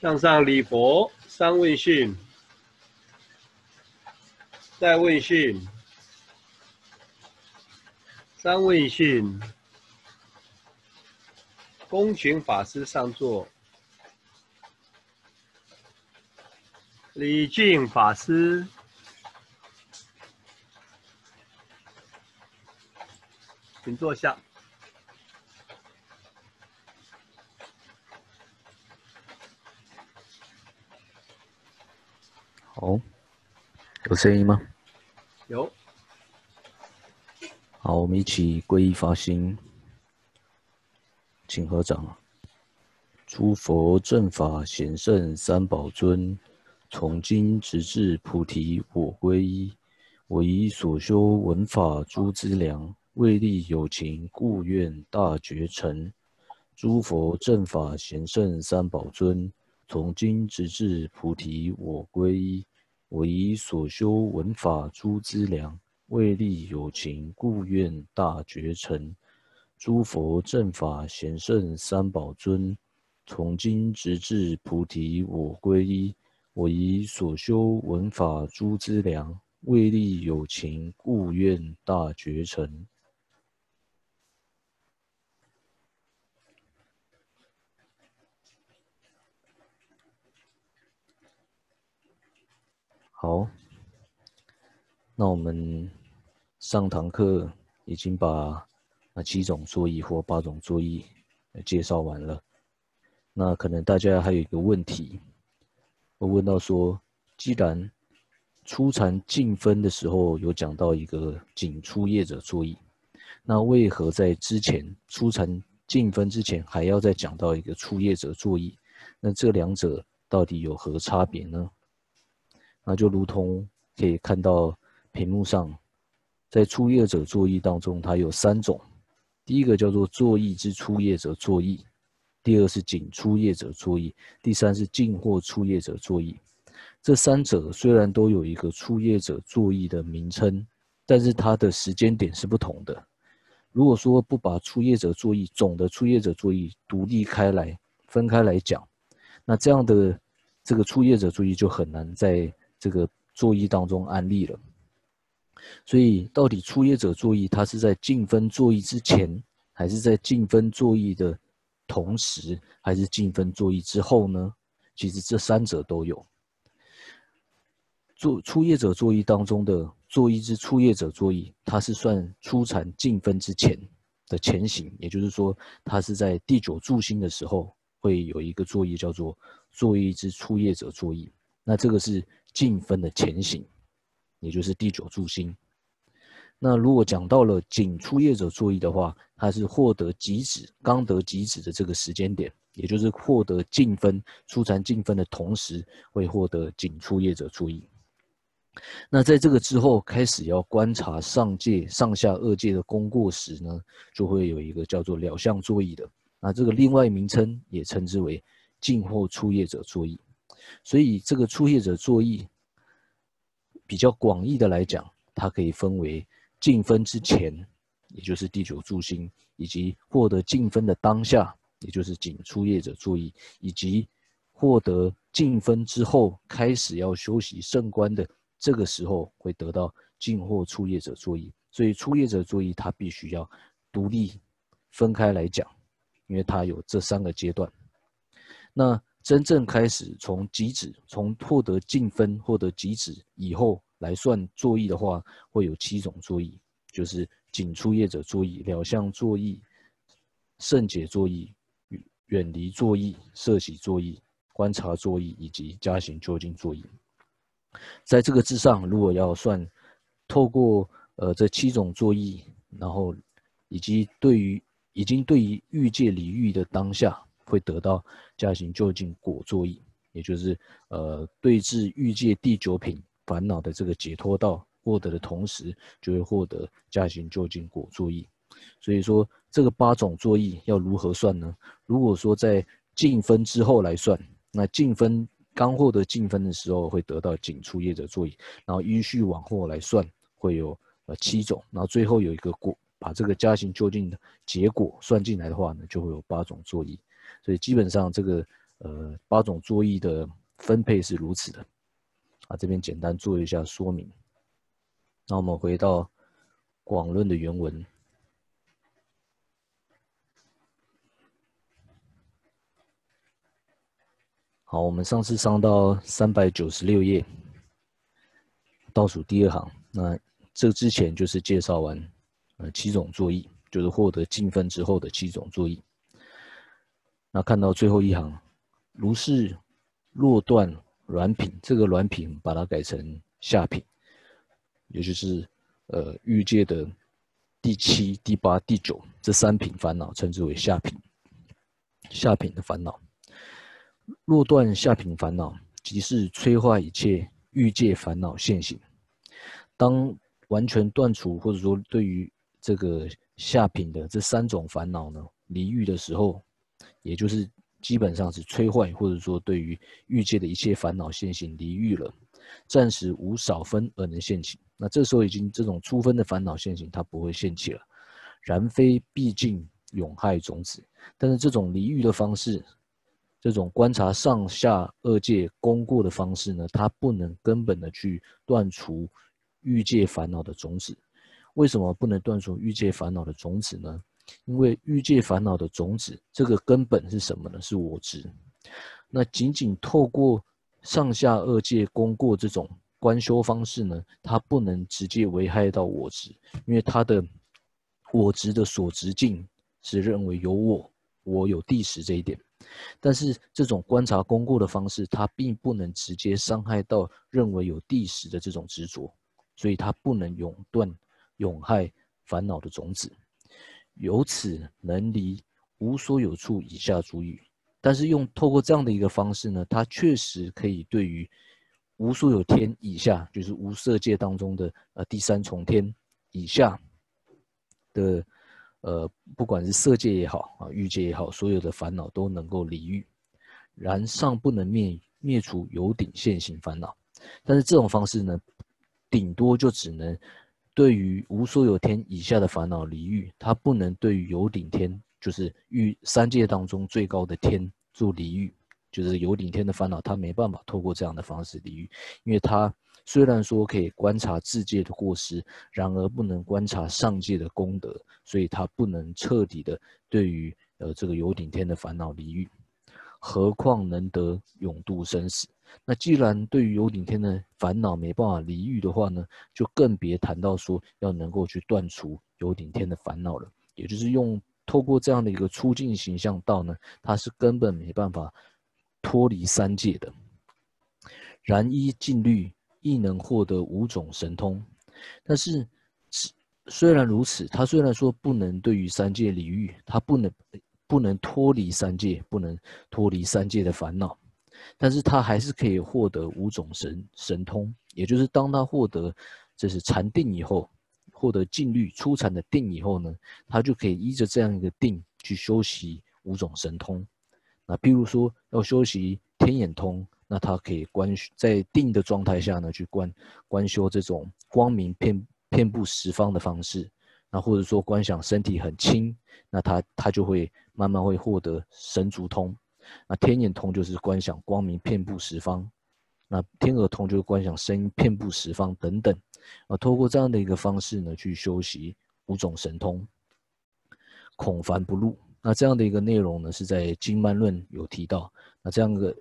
向上礼佛，三问讯，再问讯，三问讯，恭请法师上座，礼敬法师，请坐下。好，有声音吗？有。好，我们一起皈依发心，请合掌。诸佛正法贤圣三宝尊，从今直至菩提我皈依。我以所修闻法诸资粮，为利有情故愿大觉成。诸佛正法贤圣三宝尊。从今直至菩提，我皈依。我以所修文法诸资粮，为利有情，故愿大觉成。诸佛正法贤圣三宝尊。从今直至菩提，我皈依。我以所修文法诸资粮，为利有情，故愿大觉成。好，那我们上堂课已经把那七种作业或八种作业介绍完了。那可能大家还有一个问题，我问到说，既然初禅进分的时候有讲到一个仅初业者作业，那为何在之前初禅进分之前还要再讲到一个初业者作业？那这两者到底有何差别呢？那就如同可以看到屏幕上，在初业者作意当中，它有三种。第一个叫做作意之初业者作意，第二是仅初业者作意，第三是进或初业者作意。这三者虽然都有一个初业者作意的名称，但是它的时间点是不同的。如果说不把初业者作意总的初业者作意独立开来分开来讲，那这样的这个初业者作意就很难在。这个作业当中安利了，所以到底初业者作业，它是在净分作业之前，还是在净分作业的同时，还是净分作业之后呢？其实这三者都有。做初业者作业当中的作业之初业者作业，它是算初禅净分之前的前行，也就是说，它是在第九住心的时候会有一个作业叫做作业之初业者作业，那这个是。净分的前行，也就是第九柱心。那如果讲到了仅出业者作意的话，它是获得极止刚得极止的这个时间点，也就是获得净分出禅净分的同时，会获得仅出业者作意。那在这个之后开始要观察上界上下二界的功过时呢，就会有一个叫做了相作意的。那这个另外名称也称之为净或出业者作意。所以，这个初业者作意比较广义的来讲，它可以分为净分之前，也就是第九住心，以及获得净分的当下，也就是仅初业者作意，以及获得净分之后开始要修习圣观的这个时候，会得到净或初业者作意。所以，初业者作意它必须要独立分开来讲，因为它有这三个阶段。那。真正开始从极止，从获得净分、获得极止以后来算作意的话，会有七种作意，就是仅出业者作意、了相作意、圣解作意、远离作意、摄喜作意、观察作意以及加行究竟作意。在这个之上，如果要算透过呃这七种作意，然后以及对于已经对于欲界离欲的当下。会得到加行究竟果作意，也就是呃对治欲界第九品烦恼的这个解脱道获得的同时，就会获得加行究竟果作意。所以说这个八种作意要如何算呢？如果说在进分之后来算，那进分刚获得进分的时候会得到仅出业者作意，然后依序往后来算会有呃七种，然后最后有一个果，把这个加行究竟的结果算进来的话呢，就会有八种作意。所以基本上这个呃八种作意的分配是如此的。啊，这边简单做一下说明。那我们回到《广论》的原文。好，我们上次上到三百九十六页，倒数第二行。那这之前就是介绍完呃七种作意，就是获得净分之后的七种作意。那看到最后一行，如是落断软品，这个软品把它改成下品，也就是呃欲界的第七、第八、第九这三品烦恼，称之为下品。下品的烦恼。若断下品烦恼，即是催化一切欲界烦恼现行。当完全断除，或者说对于这个下品的这三种烦恼呢离欲的时候，也就是基本上是摧坏，或者说对于欲界的一切烦恼现行离欲了，暂时无少分而能现起。那这时候已经这种初分的烦恼现行，它不会现起了。然非毕竟永害种子，但是这种离欲的方式。这种观察上下二界功过的方式呢，它不能根本的去断除欲界烦恼的种子。为什么不能断除欲界烦恼的种子呢？因为欲界烦恼的种子，这个根本是什么呢？是我执。那仅仅透过上下二界功过这种观修方式呢，它不能直接危害到我执，因为它的我执的所执境是认为有我，我有地识这一点。但是这种观察功过的方式，它并不能直接伤害到认为有地识的这种执着，所以它不能永断永害烦恼的种子，由此能离无所有处以下诸欲。但是用透过这样的一个方式呢，它确实可以对于无所有天以下，就是无色界当中的呃第三重天以下的。呃，不管是色界也好啊，欲界也好，所有的烦恼都能够离欲，然尚不能灭灭除有顶现行烦恼。但是这种方式呢，顶多就只能对于无所有天以下的烦恼离欲，他不能对于有顶天，就是欲三界当中最高的天做离欲，就是有顶天的烦恼，他没办法透过这样的方式离欲，因为他。虽然说可以观察自界的过失，然而不能观察上界的功德，所以他不能彻底的对于呃这个有顶天的烦恼离欲，何况能得永度生死？那既然对于有顶天的烦恼没办法离欲的话呢，就更别谈到说要能够去断除有顶天的烦恼了。也就是用透过这样的一个出境形象道呢，它是根本没办法脱离三界的。然依禁律。亦能获得五种神通，但是虽然如此，他虽然说不能对于三界离欲，他不能不能脱离三界，不能脱离三界的烦恼，但是他还是可以获得五种神神通，也就是当他获得这是禅定以后，获得禁律出禅的定以后呢，他就可以依着这样一个定去修习五种神通。那譬如说要修习天眼通。那他可以观在定的状态下呢，去观观修这种光明遍遍布十方的方式，那或者说观想身体很轻，那他他就会慢慢会获得神足通。那天眼通就是观想光明遍布十方，那天耳通就是观想声音遍布十方等等。啊，透过这样的一个方式呢，去修习五种神通，恐凡不入。那这样的一个内容呢，是在经曼论有提到。那这样的。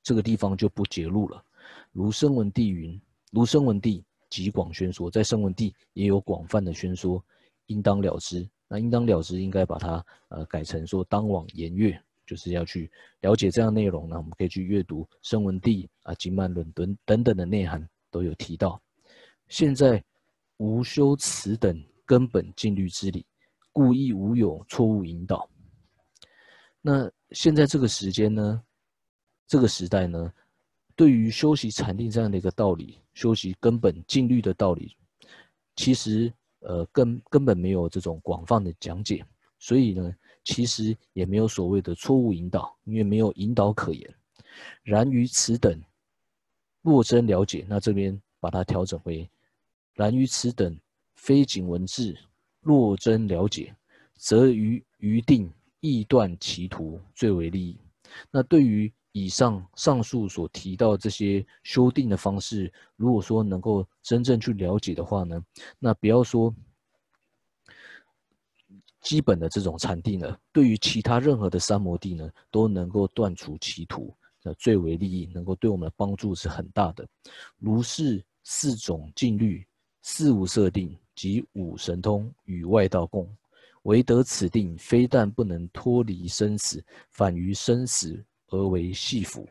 这个地方就不揭露了。如声闻地云，如声闻地极广宣说，在声闻地也有广泛的宣说，应当了之。那应当了之，应该把它呃改成说当往言阅，就是要去了解这样内容呢。我们可以去阅读圣文地啊、经曼论等等等的内涵都有提到。现在无修此等根本禁律之理，故意无有错误引导。那现在这个时间呢？这个时代呢，对于修习禅定这样的一个道理，修习根本禁律的道理，其实呃根根本没有这种广泛的讲解，所以呢，其实也没有所谓的错误引导，因为没有引导可言。然于此等，若真了解，那这边把它调整为：然于此等，非仅文字，若真了解，则于于定易断其途最为利益。那对于以上上述所提到这些修订的方式，如果说能够真正去了解的话呢，那不要说基本的这种禅定呢，对于其他任何的三摩地呢，都能够断除歧途，呃，最为利益，能够对我们的帮助是很大的。如是四种禁律、四无设定及五神通与外道共。唯得此定，非但不能脱离生死，反于生死而为系缚。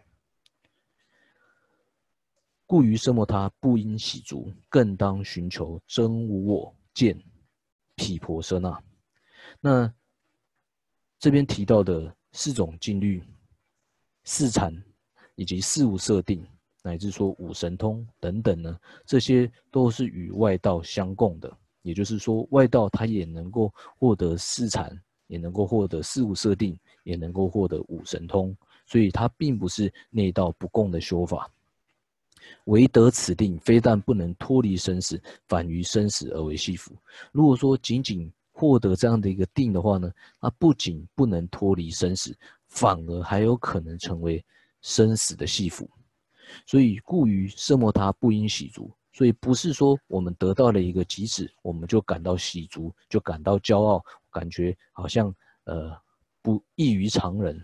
故于生摩他不应喜足，更当寻求真无我见毗婆舍那。那这边提到的四种禁律、四禅以及四无设定，乃至说五神通等等呢，这些都是与外道相共的。也就是说，外道他也能够获得四禅，也能够获得四无设定，也能够获得五神通，所以它并不是内道不共的修法。唯得此定，非但不能脱离生死，反于生死而为系缚。如果说仅仅获得这样的一个定的话呢，那不仅不能脱离生死，反而还有可能成为生死的系缚。所以，故于色摩他不应喜足。所以不是说我们得到了一个极致，我们就感到喜足，就感到骄傲，感觉好像呃不异于常人，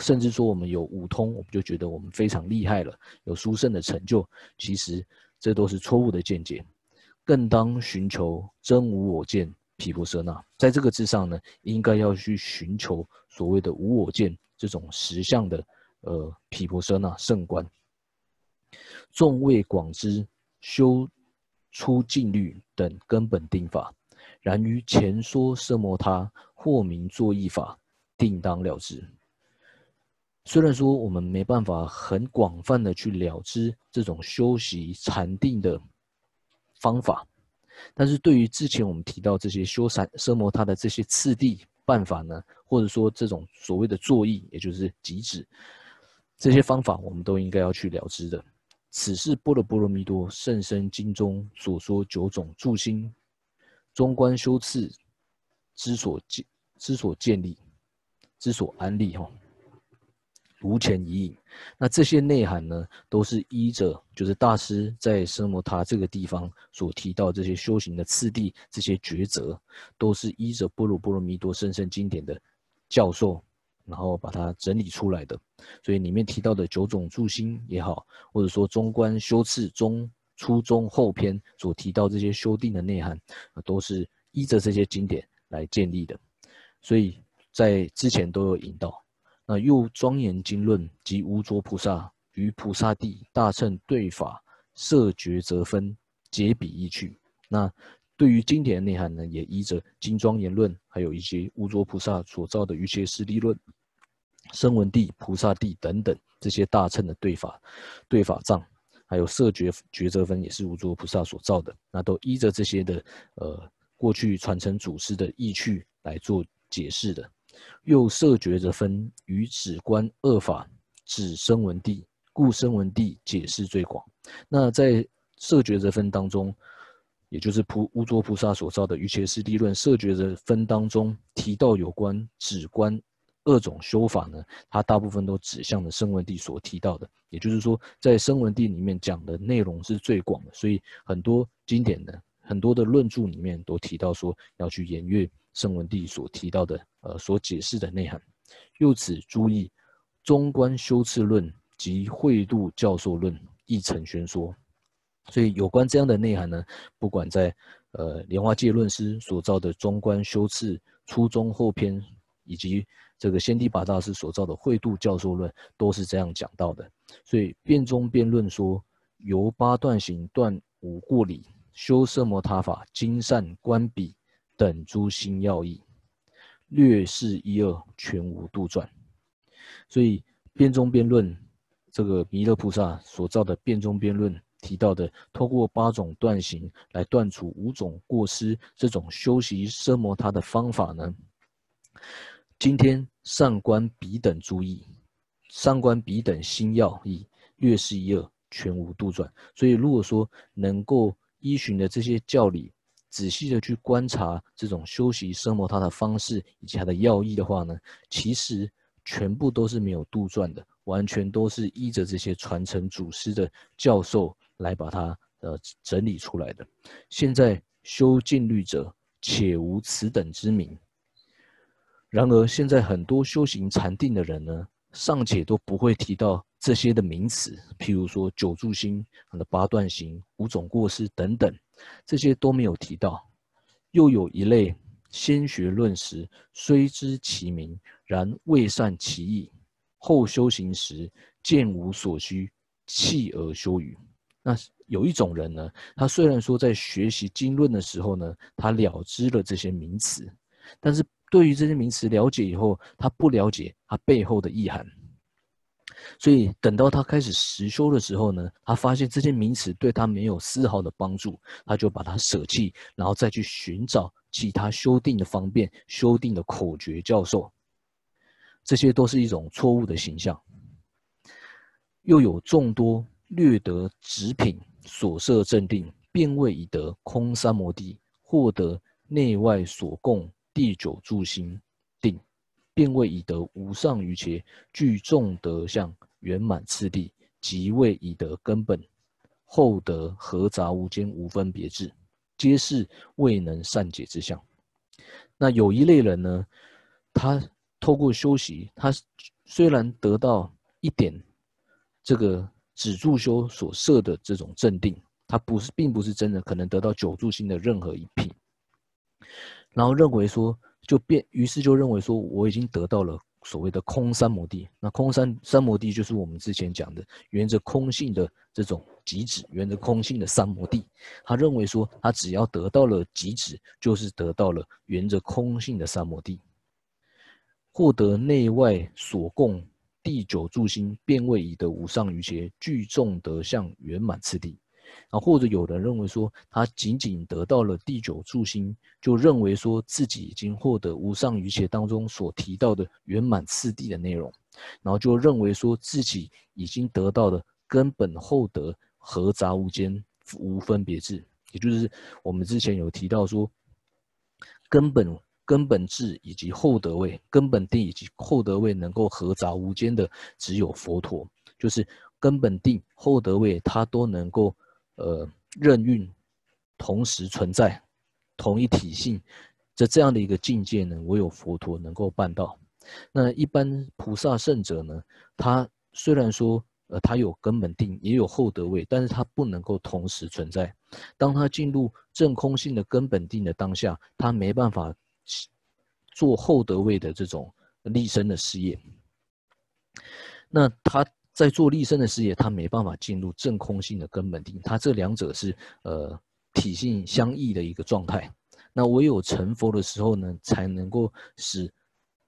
甚至说我们有五通，我们就觉得我们非常厉害了，有殊胜的成就。其实这都是错误的见解，更当寻求真无我见毗婆舍那。在这个之上呢，应该要去寻求所谓的无我见这种实相的呃毗婆舍那圣观。众位广知。修出禁律等根本定法，然于前说色摩他或名作意法，定当了之。虽然说我们没办法很广泛的去了知这种修习禅定的方法，但是对于之前我们提到这些修禅奢摩他的这些次第办法呢，或者说这种所谓的作意，也就是极止这些方法，我们都应该要去了知的。此是波罗波罗蜜多甚深经中所说九种助心、中观修次之所建、之所建立、之所安立。哈，如前已影。那这些内涵呢，都是依着就是大师在奢摩他这个地方所提到这些修行的次第、这些抉择，都是依着波罗波罗蜜多圣身经典的教授。然后把它整理出来的，所以里面提到的九种助心也好，或者说中观修次中初中后篇所提到这些修订的内涵，都是依着这些经典来建立的。所以在之前都有引导。那又庄严经论及无着菩萨与菩萨地大乘对法设抉择分解比意趣。那对于经典的内涵呢，也依着经庄严论，还有一些无着菩萨所造的一些实力论。声闻地、菩萨地等等这些大乘的对法、对法藏，还有色觉抉择分，也是无著菩萨所造的。那都依着这些的呃过去传承祖师的意趣来做解释的。又色觉者分与止观二法指声闻地，故声闻地解释最广。那在色觉者分当中，也就是菩无著菩萨所造的《瑜伽师地论》色觉者分当中提到有关止观。二种修法呢，它大部分都指向了声闻地所提到的，也就是说，在声闻地里面讲的内容是最广的，所以很多经典的、很多的论著里面都提到说要去研阅圣文帝所提到的，呃，所解释的内涵。又此注意《中观修次论》及《慧度教授论》一成宣说。所以有关这样的内涵呢，不管在呃莲花戒论师所造的《中观修次初中后篇》，以及这个先帝法大师所造的《慧度教授论》都是这样讲到的，所以辩中辩论说，由八段行断五过理，修色摩他法，精善观比等诸心要义，略示一二，全无杜撰。所以辩中辩论这个弥勒菩萨所造的辩中辩论提到的，透过八种断行来断除五种过失，这种修习色摩他的方法呢？今天上观彼等诸意，上观彼等心要义，略示一二，全无杜撰。所以，如果说能够依循的这些教理，仔细的去观察这种修习生活它的方式以及它的要义的话呢，其实全部都是没有杜撰的，完全都是依着这些传承祖师的教授来把它呃整理出来的。现在修禁律者，且无此等之名。然而，现在很多修行禅定的人呢，尚且都不会提到这些的名词，譬如说九住心、的八段行、五种过失等等，这些都没有提到。又有一类先学论时，虽知其名，然未善其意，后修行时见无所需，弃而修语。那有一种人呢，他虽然说在学习经论的时候呢，他了知了这些名词，但是。对于这些名词了解以后，他不了解它背后的意涵，所以等到他开始实修的时候呢，他发现这些名词对他没有丝毫的帮助，他就把它舍弃，然后再去寻找其他修订的方便、修订的口诀教授，这些都是一种错误的形象。又有众多略得直品所设正定，便为以得空三摩地，获得内外所供。第九住心定，便为以得无上于切，具众德相圆满次第，即位以得根本，后得合杂无间无分别智，皆是未能善解之相。那有一类人呢，他透过修习，他虽然得到一点这个止住修所设的这种镇定，他不是，并不是真的可能得到九住心的任何一品。然后认为说，就变，于是就认为说，我已经得到了所谓的空三摩地。那空三三摩地就是我们之前讲的，沿着空性的这种极止，沿着空性的三摩地。他认为说，他只要得到了极止，就是得到了沿着空性的三摩地，获得内外所供第九住心，便位以的无上瑜伽具众德相圆满次第。啊，或者有人认为说，他仅仅得到了第九柱心，就认为说自己已经获得无上瑜伽当中所提到的圆满次第的内容，然后就认为说自己已经得到了根本厚德合杂无间无分别智，也就是我们之前有提到说，根本根本智以及厚德位、根本定以及厚德位能够合杂无间的只有佛陀，就是根本定、厚德位，它都能够。呃，任运同时存在，同一体性，这这样的一个境界呢，唯有佛陀能够办到。那一般菩萨圣者呢，他虽然说，呃，他有根本定，也有厚德位，但是他不能够同时存在。当他进入正空性的根本定的当下，他没办法做厚德位的这种立身的事业。那他。在做立身的事业，他没办法进入正空性的根本定，他这两者是呃体性相异的一个状态。那唯有成佛的时候呢，才能够使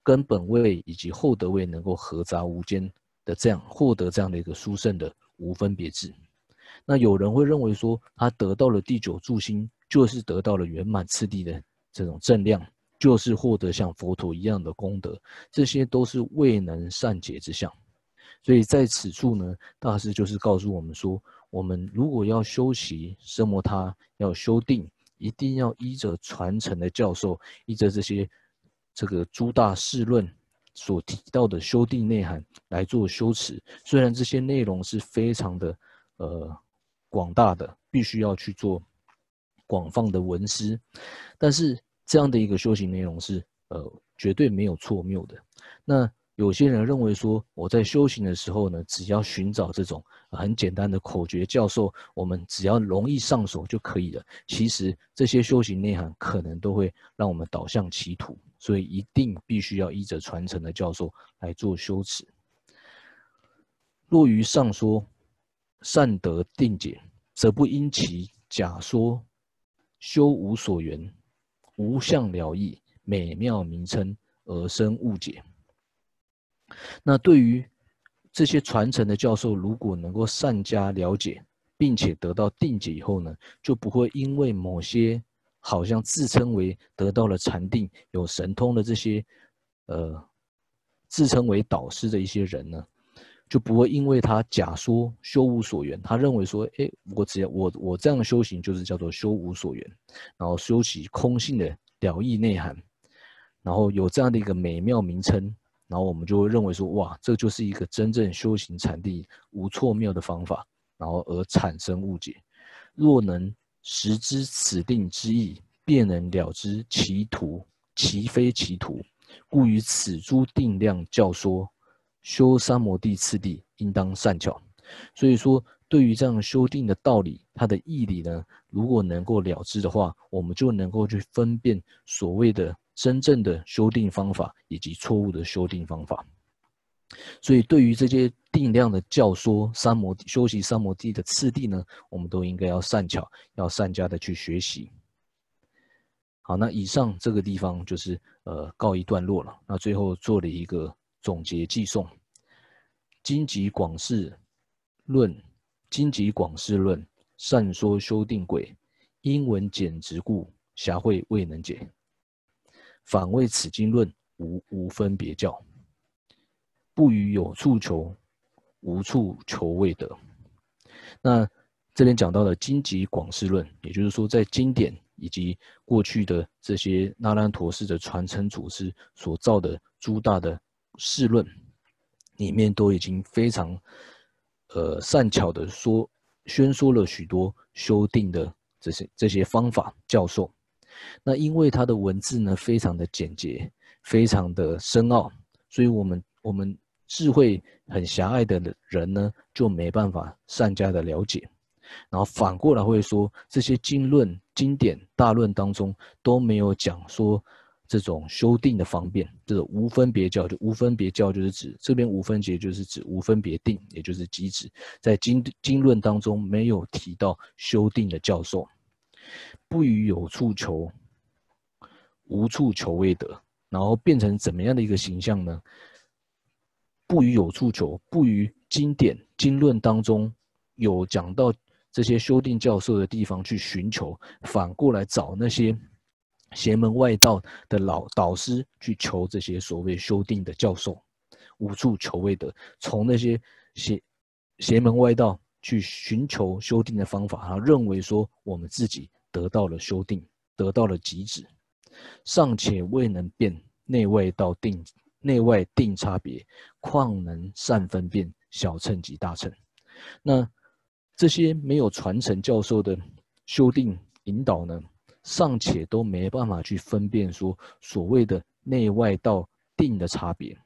根本位以及厚德位能够合杂无间的这样获得这样的一个殊胜的无分别智。那有人会认为说，他得到了第九住心，就是得到了圆满次第的这种正量，就是获得像佛陀一样的功德，这些都是未能善解之相。所以在此处呢，大师就是告诉我们说，我们如果要修习生摩他，要修定，一定要依着传承的教授，依着这些这个诸大士论所提到的修定内涵来做修持。虽然这些内容是非常的呃广大的，必须要去做广泛的文思，但是这样的一个修行内容是呃绝对没有错谬的。那。有些人认为说，我在修行的时候呢，只要寻找这种很简单的口诀教授，我们只要容易上手就可以了。其实这些修行内涵可能都会让我们导向歧途，所以一定必须要依着传承的教授来做修持。若于上说善得定解，则不因其假说修无所缘、无相了义、美妙名称而生误解。那对于这些传承的教授，如果能够善加了解，并且得到定解以后呢，就不会因为某些好像自称为得到了禅定、有神通的这些，呃，自称为导师的一些人呢，就不会因为他假说修无所缘，他认为说，哎，我只要我我这样修行就是叫做修无所缘，然后修习空性的了义内涵，然后有这样的一个美妙名称。然后我们就会认为说，哇，这就是一个真正修行禅定无错谬的方法，然后而产生误解。若能识知此定之意，便能了知其途，其非其途。故于此诸定量教说，修三摩地次第，应当善巧。所以说，对于这样修定的道理，它的义理呢，如果能够了知的话，我们就能够去分辨所谓的真正的修订方法以及错误的修订方法。所以，对于这些定量的教说，三摩修习三摩地的次第呢，我们都应该要善巧，要善加的去学习。好，那以上这个地方就是呃告一段落了。那最后做了一个总结寄送，《经籍广释论》，《经籍广释论》善说修订轨，因文简直故，狭会未能解。反为此经论无无分别教，不与有处求，无处求未得。那这边讲到的经籍广释论，也就是说在经典以及过去的这些那兰陀寺的传承祖师所造的诸大的释论，里面都已经非常呃善巧的说宣说了许多修订的这些这些方法教授。那因为它的文字呢非常的简洁，非常的深奥，所以我们我们智慧很狭隘的人呢就没办法善加的了解。然后反过来会说，这些经论、经典、大论当中都没有讲说这种修订的方便，这个无分别教就无分别教就是指这边无分别就是指无分别定，也就是机指，在经经论当中没有提到修订的教授。不与有处求，无处求未得，然后变成怎么样的一个形象呢？不与有处求，不与经典经论当中有讲到这些修订教授的地方去寻求，反过来找那些邪门外道的老导师去求这些所谓修订的教授，无处求未得，从那些邪邪门外道。去寻求修订的方法，然后认为说我们自己得到了修订，得到了极致，尚且未能辨内外道定内外定差别，况能善分辨小乘及大乘？那这些没有传承教授的修订引导呢，尚且都没办法去分辨说所谓的内外道定的差别，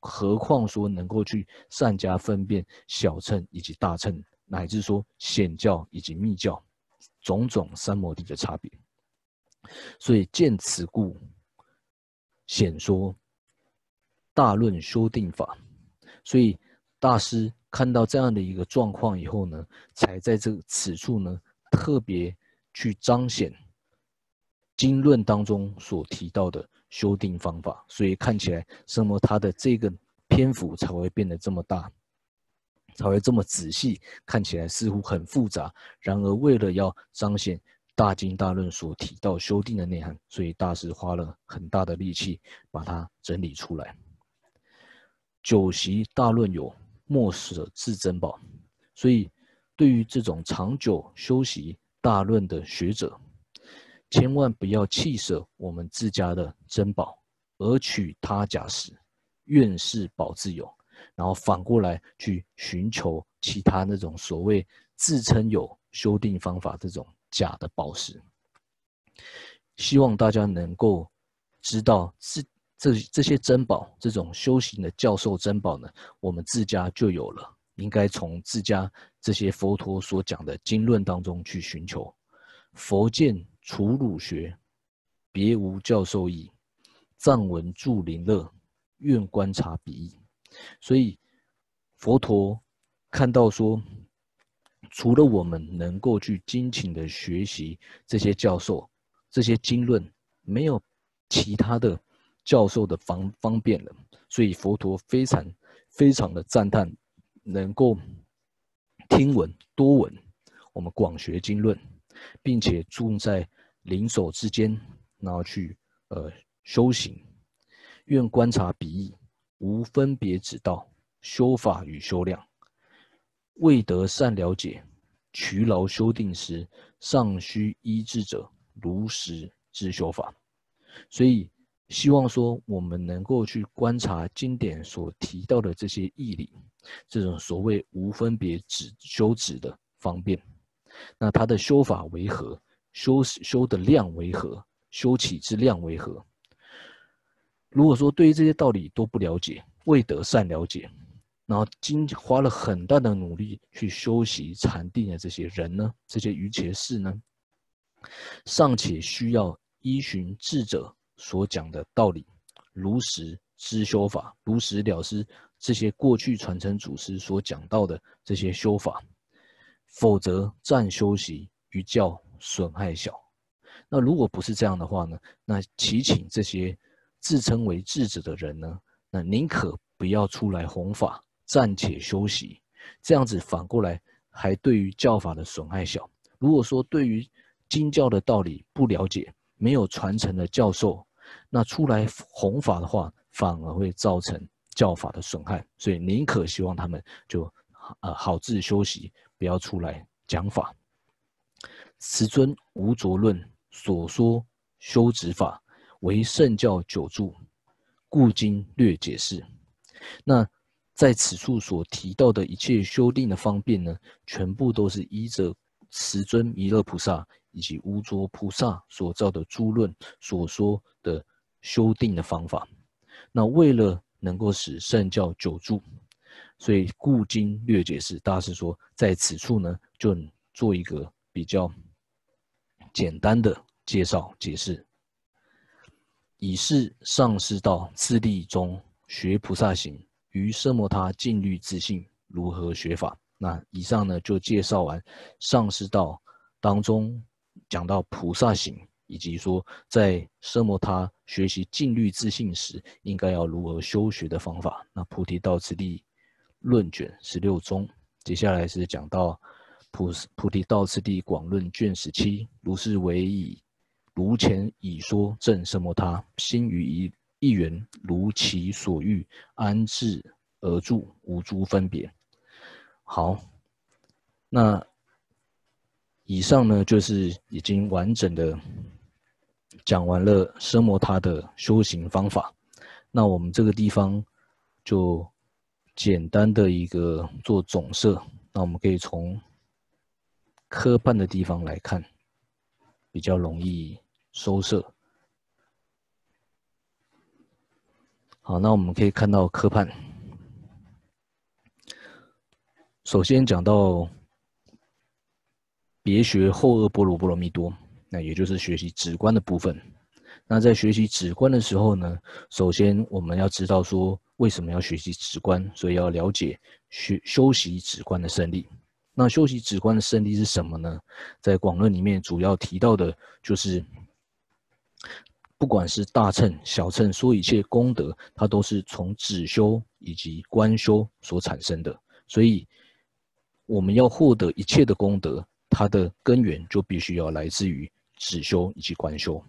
何况说能够去善加分辨小乘以及大乘？乃至说显教以及密教种种三摩地的差别，所以见此故显说大论修订法。所以大师看到这样的一个状况以后呢，才在这此处呢特别去彰显经论当中所提到的修订方法。所以看起来，什么他的这个篇幅才会变得这么大。才会这么仔细，看起来似乎很复杂。然而，为了要彰显大经大论所提到修订的内涵，所以大师花了很大的力气把它整理出来。九习大论有莫舍至珍宝，所以对于这种长久修习大论的学者，千万不要弃舍我们自家的珍宝，而取他假时，愿是宝自有。然后反过来去寻求其他那种所谓自称有修订方法这种假的宝石，希望大家能够知道，是这这些珍宝，这种修行的教授珍宝呢，我们自家就有了，应该从自家这些佛陀所讲的经论当中去寻求。佛见楚儒学，别无教授意，藏文著林乐，愿观察彼意。所以，佛陀看到说，除了我们能够去精勤的学习这些教授、这些经论，没有其他的教授的方方便了。所以佛陀非常非常的赞叹，能够听闻多闻，我们广学经论，并且住在灵手之间，然后去呃修行，愿观察彼意。无分别之道，修法与修量，未得善了解，渠劳修定时，尚需医治者，如实之修法。所以希望说我们能够去观察经典所提到的这些义理，这种所谓无分别止修止的方便。那它的修法为何？修修的量为何？修起之量为何？如果说对于这些道理都不了解，未得善了解，然后经花了很大的努力去修习禅定的这些人呢，这些愚切士呢，尚且需要依循智者所讲的道理，如实知修法，如实了知这些过去传承祖师所讲到的这些修法，否则暂修习于教损害小。那如果不是这样的话呢？那祈请这些自称为智者的人呢？那宁可不要出来弘法，暂且休息，这样子反过来还对于教法的损害小。如果说对于经教的道理不了解，没有传承的教授，那出来弘法的话，反而会造成教法的损害。所以宁可希望他们就呃好自休息，不要出来讲法。此尊无着论。所说修止法为圣教久住，故今略解释。那在此处所提到的一切修订的方便呢，全部都是依着十尊弥勒菩萨以及无着菩萨所造的诸论所说的修订的方法。那为了能够使圣教久住，所以故今略解释。大师说，在此处呢，就做一个比较。简单的介绍解释，以是上师道自立中学菩萨行，于奢摩他禁律自信如何学法？那以上呢就介绍完上师道当中讲到菩萨行，以及说在奢摩他学习禁律自信时应该要如何修学的方法。那菩提道次第论卷十六中，接下来是讲到。菩菩提道次第广论卷十七，如是为以如前已说正什么他心于一一缘，如其所欲安置而住，无诸分别。好，那以上呢就是已经完整的讲完了奢摩他的修行方法。那我们这个地方就简单的一个做总设，那我们可以从。科判的地方来看，比较容易收摄。好，那我们可以看到科判。首先讲到别学后二波罗波罗蜜多，那也就是学习止观的部分。那在学习止观的时候呢，首先我们要知道说为什么要学习止观，所以要了解学修习止观的胜利。那修习止观的胜利是什么呢？在广论里面主要提到的就是，不管是大乘、小乘，说一切功德，它都是从止修以及观修所产生的。所以，我们要获得一切的功德，它的根源就必须要来自于止修以及观修。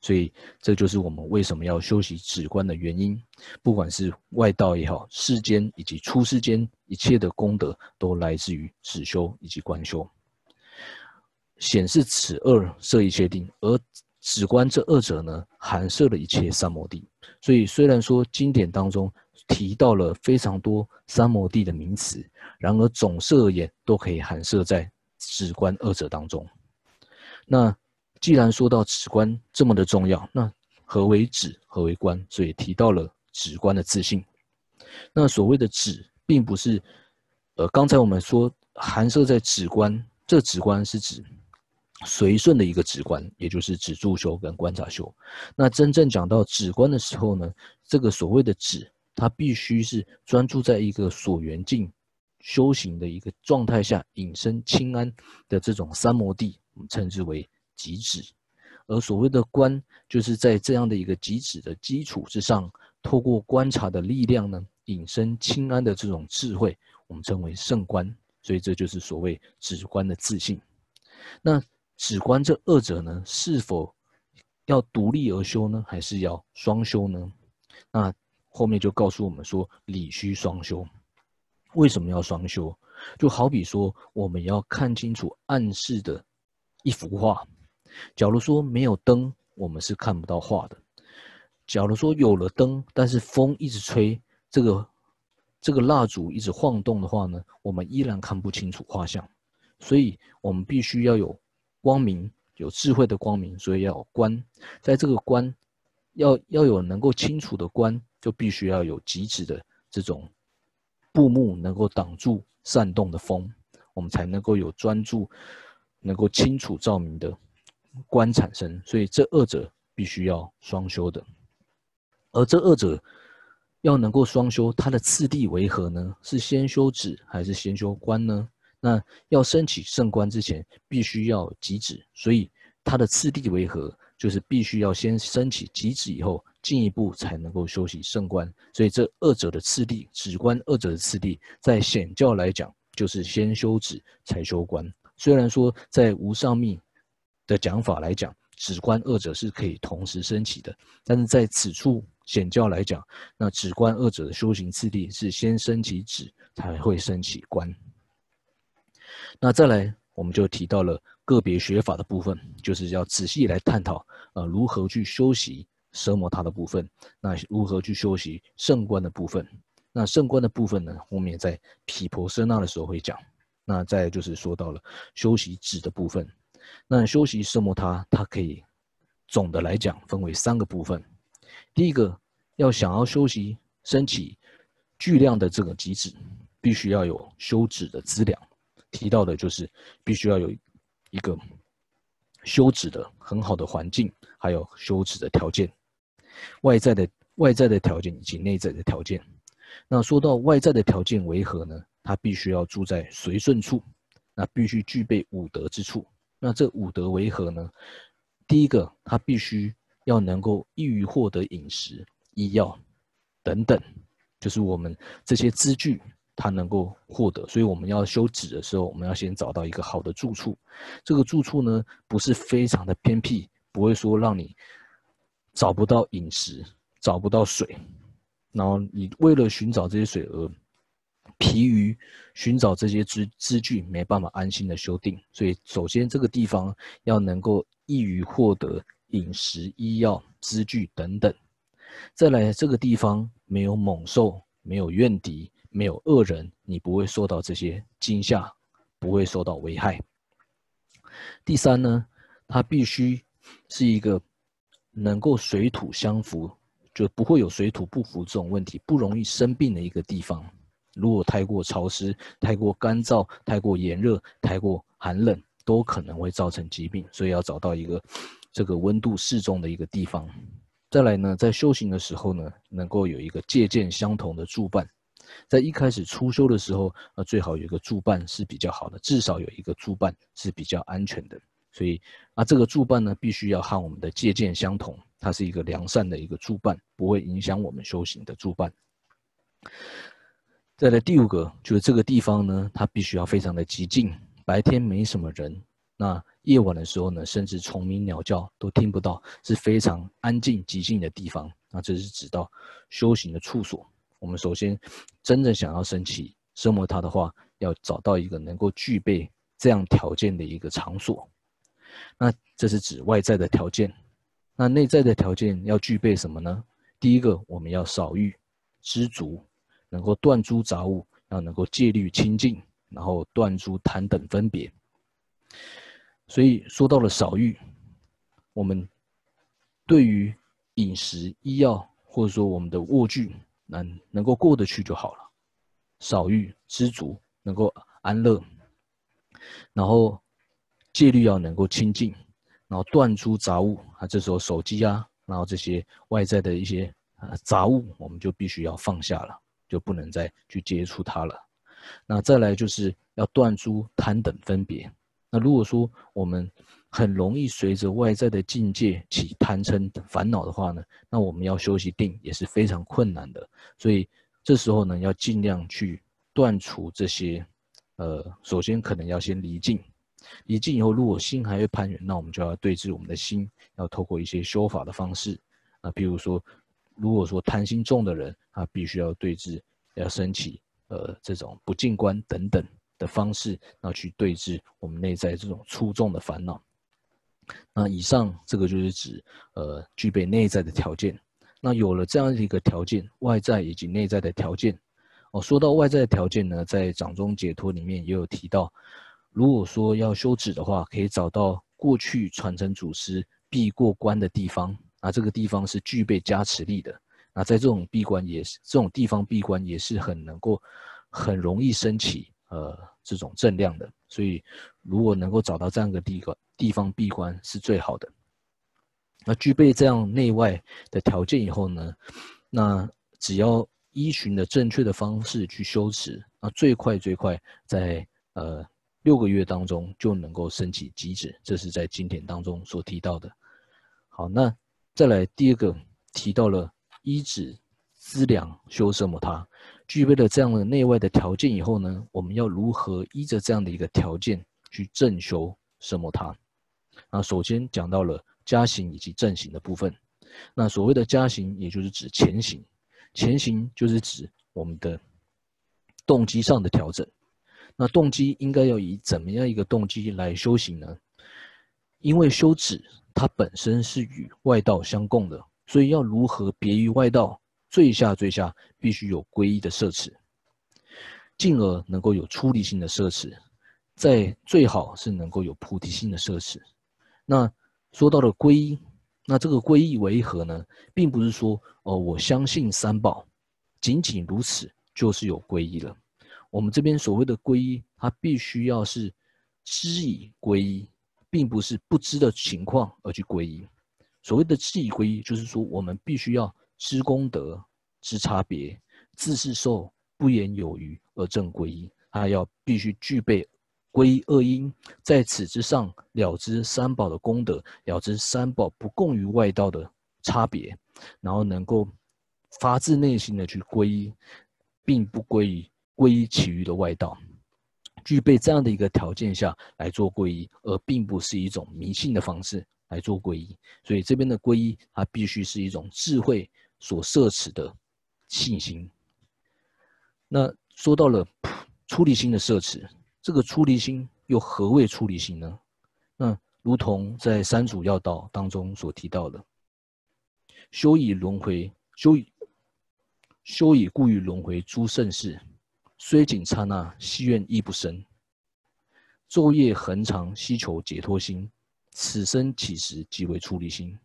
所以，这就是我们为什么要修习止观的原因。不管是外道也好，世间以及出世间一切的功德，都来自于止修以及观修。显示此二摄一切定，而止观这二者呢，含摄了一切三摩地。所以，虽然说经典当中提到了非常多三摩地的名词，然而总摄而言，都可以含摄在止观二者当中。那。既然说到止观这么的重要，那何为止？何为观？所以提到了止观的自信。那所谓的止，并不是，呃，刚才我们说含摄在止观，这止观是指随顺的一个止观，也就是止住修跟观察修。那真正讲到止观的时候呢，这个所谓的止，它必须是专注在一个所缘境修行的一个状态下，隐身清安的这种三摩地，我们称之为。极止，而所谓的观，就是在这样的一个极止的基础之上，透过观察的力量呢，引申清安的这种智慧，我们称为圣观。所以这就是所谓止观的自信。那只观这二者呢，是否要独立而修呢，还是要双修呢？那后面就告诉我们说，理需双修。为什么要双修？就好比说，我们要看清楚暗示的一幅画。假如说没有灯，我们是看不到画的。假如说有了灯，但是风一直吹，这个这个蜡烛一直晃动的话呢，我们依然看不清楚画像。所以我们必须要有光明，有智慧的光明，所以要有光。在这个观，要要有能够清楚的观，就必须要有极致的这种布幕能够挡住煽动的风，我们才能够有专注、能够清楚照明的观产生。所以这二者必须要双修的。而这二者要能够双修，它的次第为何呢？是先修止还是先修观呢？那要升起圣观之前，必须要极止，所以它的次第为何？就是必须要先升起极止以后，进一步才能够修习圣观。所以这二者的次第，止观二者的次第，在显教来讲，就是先修止才修观。虽然说在无上密的讲法来讲，止观二者是可以同时升起的，但是在此处。显教来讲，那止观二者的修行次第是先升起止，才会升起观。那再来，我们就提到了个别学法的部分，就是要仔细来探讨，呃，如何去修习奢摩他的部分，那如何去修习圣观的部分。那圣观的部分呢，后面在毗婆舍那的时候会讲。那再就是说到了修习止的部分。那修习奢摩他，它可以总的来讲分为三个部分。第一个要想要修习升起巨量的这个极止，必须要有修止的资粮。提到的就是必须要有一个休止的很好的环境，还有休止的条件，外在的外在的条件以及内在的条件。那说到外在的条件为何呢？他必须要住在随顺处，那必须具备五德之处。那这五德为何呢？第一个，他必须。要能够易于获得饮食、医药等等，就是我们这些资具，它能够获得。所以我们要修止的时候，我们要先找到一个好的住处。这个住处呢，不是非常的偏僻，不会说让你找不到饮食、找不到水，然后你为了寻找这些水而疲于寻找这些资资具，没办法安心的修定。所以，首先这个地方要能够易于获得。饮食、医药、资具等等，再来这个地方没有猛兽，没有怨敌，没有恶人，你不会受到这些惊吓，不会受到危害。第三呢，它必须是一个能够水土相服，就不会有水土不服这种问题，不容易生病的一个地方。如果太过潮湿、太过干燥、太过炎热、太过寒冷，都可能会造成疾病，所以要找到一个。这个温度适中的一个地方，再来呢，在修行的时候呢，能够有一个借鉴相同的助伴。在一开始初修的时候，呃，最好有一个助伴是比较好的，至少有一个助伴是比较安全的。所以，啊，这个助伴呢，必须要和我们的借鉴相同，它是一个良善的一个助伴，不会影响我们修行的助伴。再来第五个，就是这个地方呢，它必须要非常的寂静，白天没什么人。那夜晚的时候呢，甚至虫鸣鸟叫都听不到，是非常安静寂静的地方。那这是指到修行的处所。我们首先真正想要升起奢摩它的话，要找到一个能够具备这样条件的一个场所。那这是指外在的条件。那内在的条件要具备什么呢？第一个，我们要少欲、知足，能够断诸杂物，要能够戒律清净，然后断诸贪等分别。所以说到了少欲，我们对于饮食、医药或者说我们的卧具，能能够过得去就好了。少欲知足，能够安乐，然后戒律要能够清净，然后断诸杂物啊，这时候手机啊，然后这些外在的一些啊杂物，我们就必须要放下了，就不能再去接触它了。那再来就是要断诸贪等分别。那如果说我们很容易随着外在的境界起贪嗔烦恼的话呢，那我们要修习定也是非常困难的。所以这时候呢，要尽量去断除这些，呃，首先可能要先离境，离境以后，如果心还会攀缘，那我们就要对治我们的心，要透过一些修法的方式啊，比如说，如果说贪心重的人啊，必须要对治，要升起呃这种不净观等等。的方式，那去对治我们内在这种粗重的烦恼。那以上这个就是指，呃，具备内在的条件。那有了这样一个条件，外在以及内在的条件。哦，说到外在的条件呢，在掌中解脱里面也有提到，如果说要修止的话，可以找到过去传承祖师闭过关的地方，那这个地方是具备加持力的。那在这种闭关也是这种地方闭关也是很能够很容易升起呃这种正量的。所以如果能够找到这样一个地方地方闭关是最好的。那具备这样内外的条件以后呢，那只要。依循的正确的方式去修持，那最快最快在呃六个月当中就能够升起极止，这是在经典当中所提到的。好，那再来第二个提到了一止资粮修什么？它具备了这样的内外的条件以后呢，我们要如何依着这样的一个条件去正修什么？它那，首先讲到了加行以及正行的部分。那所谓的加行，也就是指前行。前行就是指我们的动机上的调整。那动机应该要以怎么样一个动机来修行呢？因为修止它本身是与外道相共的，所以要如何别于外道？最下最下必须有皈依的摄持，进而能够有出离心的摄持，在最好是能够有菩提心的摄持。那说到了皈依。那这个皈依为何呢？并不是说哦，我相信三宝，仅仅如此就是有皈依了。我们这边所谓的皈依，它必须要是知以皈依，并不是不知的情况而去皈依。所谓的知以皈依，就是说我们必须要知功德、知差别、自是受、不言有余而正皈依，它要必须具备。归二因，在此之上了知三宝的功德，了知三宝不共于外道的差别，然后能够发自内心的去皈依，并不归于皈依其余的外道，具备这样的一个条件下来做皈依，而并不是一种迷信的方式来做皈依。所以这边的皈依，它必须是一种智慧所摄持的信心。那说到了出离心的摄持。这个出离心又何谓出离心呢？那如同在三主要道当中所提到的，修以轮回，修以修以故于轮回诸盛世，虽仅刹那，希愿亦不生。昼夜恒常，希求解脱心，此生起时即为出离心。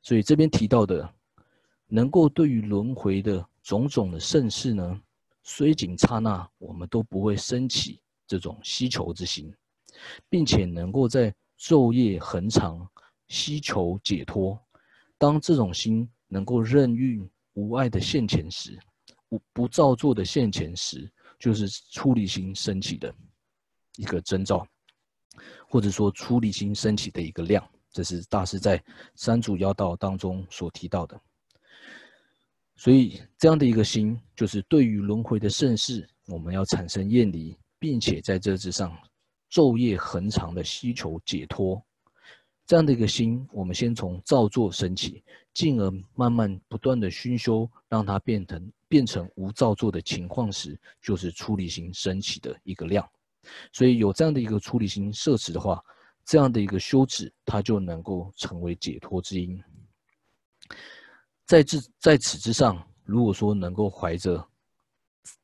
所以这边提到的，能够对于轮回的种种的盛世呢，虽仅刹那，我们都不会升起。这种希求之心，并且能够在昼夜恒长希求解脱。当这种心能够任运无碍的现前时，不不造作的现前时，就是出离心升起的一个征兆，或者说出离心升起的一个量。这是大师在三主要道当中所提到的。所以这样的一个心，就是对于轮回的盛世，我们要产生厌离。并且在这之上，昼夜恒长的希求解脱，这样的一个心，我们先从造作升起，进而慢慢不断的熏修，让它变成变成无造作的情况时，就是出离心升起的一个量。所以有这样的一个出离心摄持的话，这样的一个修止，它就能够成为解脱之因。在这在此之上，如果说能够怀着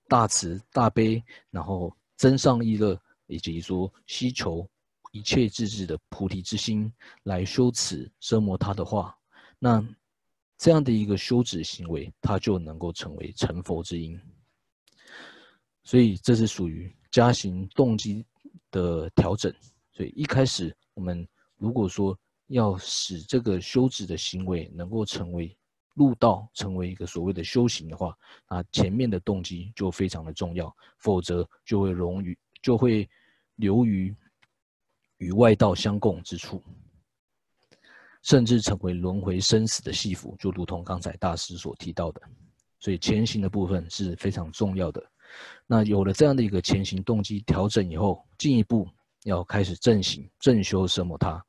大慈大悲，然后。增上意乐，以及说希求一切自治的菩提之心来修持奢摩他的话，那这样的一个修止行为，它就能够成为成佛之因。所以这是属于加行动机的调整。所以一开始我们如果说要使这个修止的行为能够成为入道成为一个所谓的修行的话，那前面的动机就非常的重要，否则就会容于就会流于与外道相共之处，甚至成为轮回生死的戏服，就如同刚才大师所提到的。所以前行的部分是非常重要的。那有了这样的一个前行动机调整以后，进一步要开始正行正修奢摩他。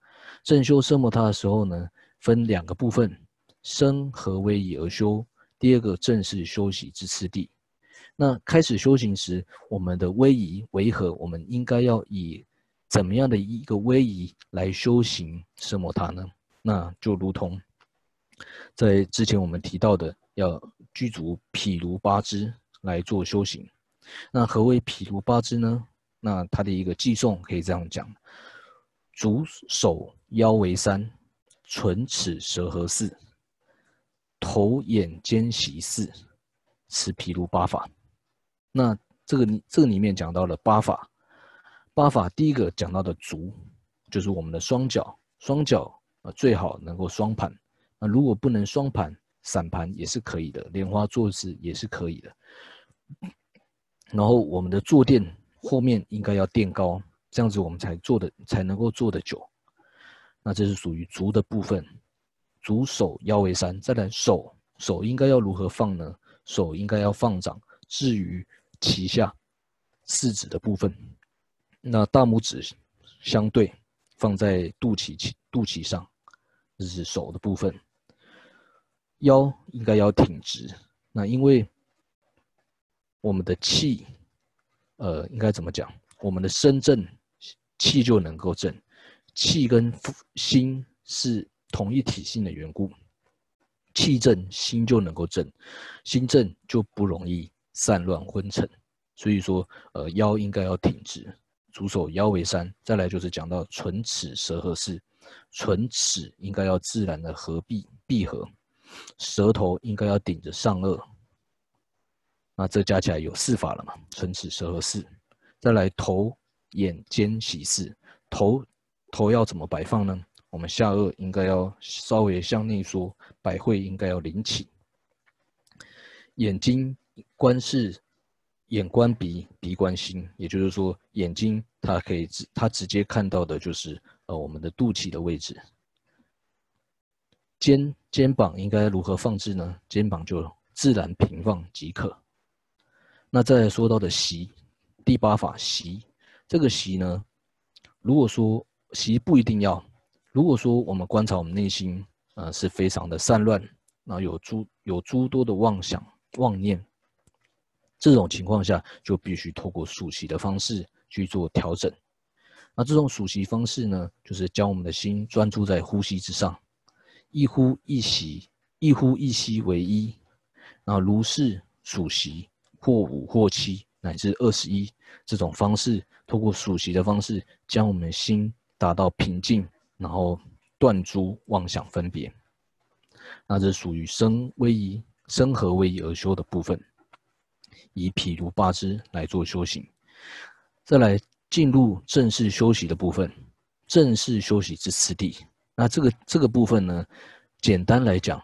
正修奢摩他的时候呢，分两个部分。生何为以而修？第二个正是修习之次第。那开始修行时，我们的威仪为何？我们应该要以怎么样的一个威仪来修行奢摩他呢？那就如同在之前我们提到的，要具足毗卢八支来做修行。那何为毗卢八支呢？那它的一个寄诵可以这样讲：足手腰为三，唇齿舌合四，头眼肩息四，持毗卢八法。那这个这个里面讲到了八法，八法第一个讲到的足，就是我们的双脚，双脚啊最好能够双盘。那如果不能双盘，散盘也是可以的，莲花坐姿也是可以的。然后我们的坐垫后面应该要垫高，这样子我们才坐的才能够坐得久。那这是属于足的部分，足手腰为三，再来手手应该要如何放呢？手应该要放掌置于脐下四指的部分，那大拇指相对放在肚脐肚脐上，这是手的部分。腰应该要挺直，那因为我们的气，呃，应该怎么讲？我们的身正，气就能够正，气跟心是同一体性的缘故，气正心就能够正，心正就不容易散乱昏沉。所以说，呃，腰应该要挺直，足手腰为三。再来就是讲到唇齿舌合四，唇齿应该要自然的合闭闭合。舌头应该要顶着上颚，那这加起来有四法了嘛？唇齿舌合四，再来头眼肩息四，头头要怎么摆放呢？我们下颚应该要稍微向内缩，百会应该要隆起，眼睛观视，眼观鼻，鼻观心，也就是说眼睛它可以直，它直接看到的就是呃我们的肚脐的位置。肩肩膀应该如何放置呢？肩膀就自然平放即可。那再说到的习，第八法习，这个习呢，如果说习不一定要，如果说我们观察我们内心，呃，是非常的散乱，那有诸有诸多的妄想妄念，这种情况下就必须透过数息的方式去做调整。那这种数息方式呢，就是将我们的心专注在呼吸之上。一呼一吸，一呼一吸为一，那如是数息，或五或七，乃至二十一，这种方式，通过数息的方式，将我们的心达到平静，然后断诸妄想分别。那这属于生威仪、生和威仪而修的部分，以毗卢八支来做修行。再来进入正式修习的部分，正式修习之次第。那这个这个部分呢，简单来讲，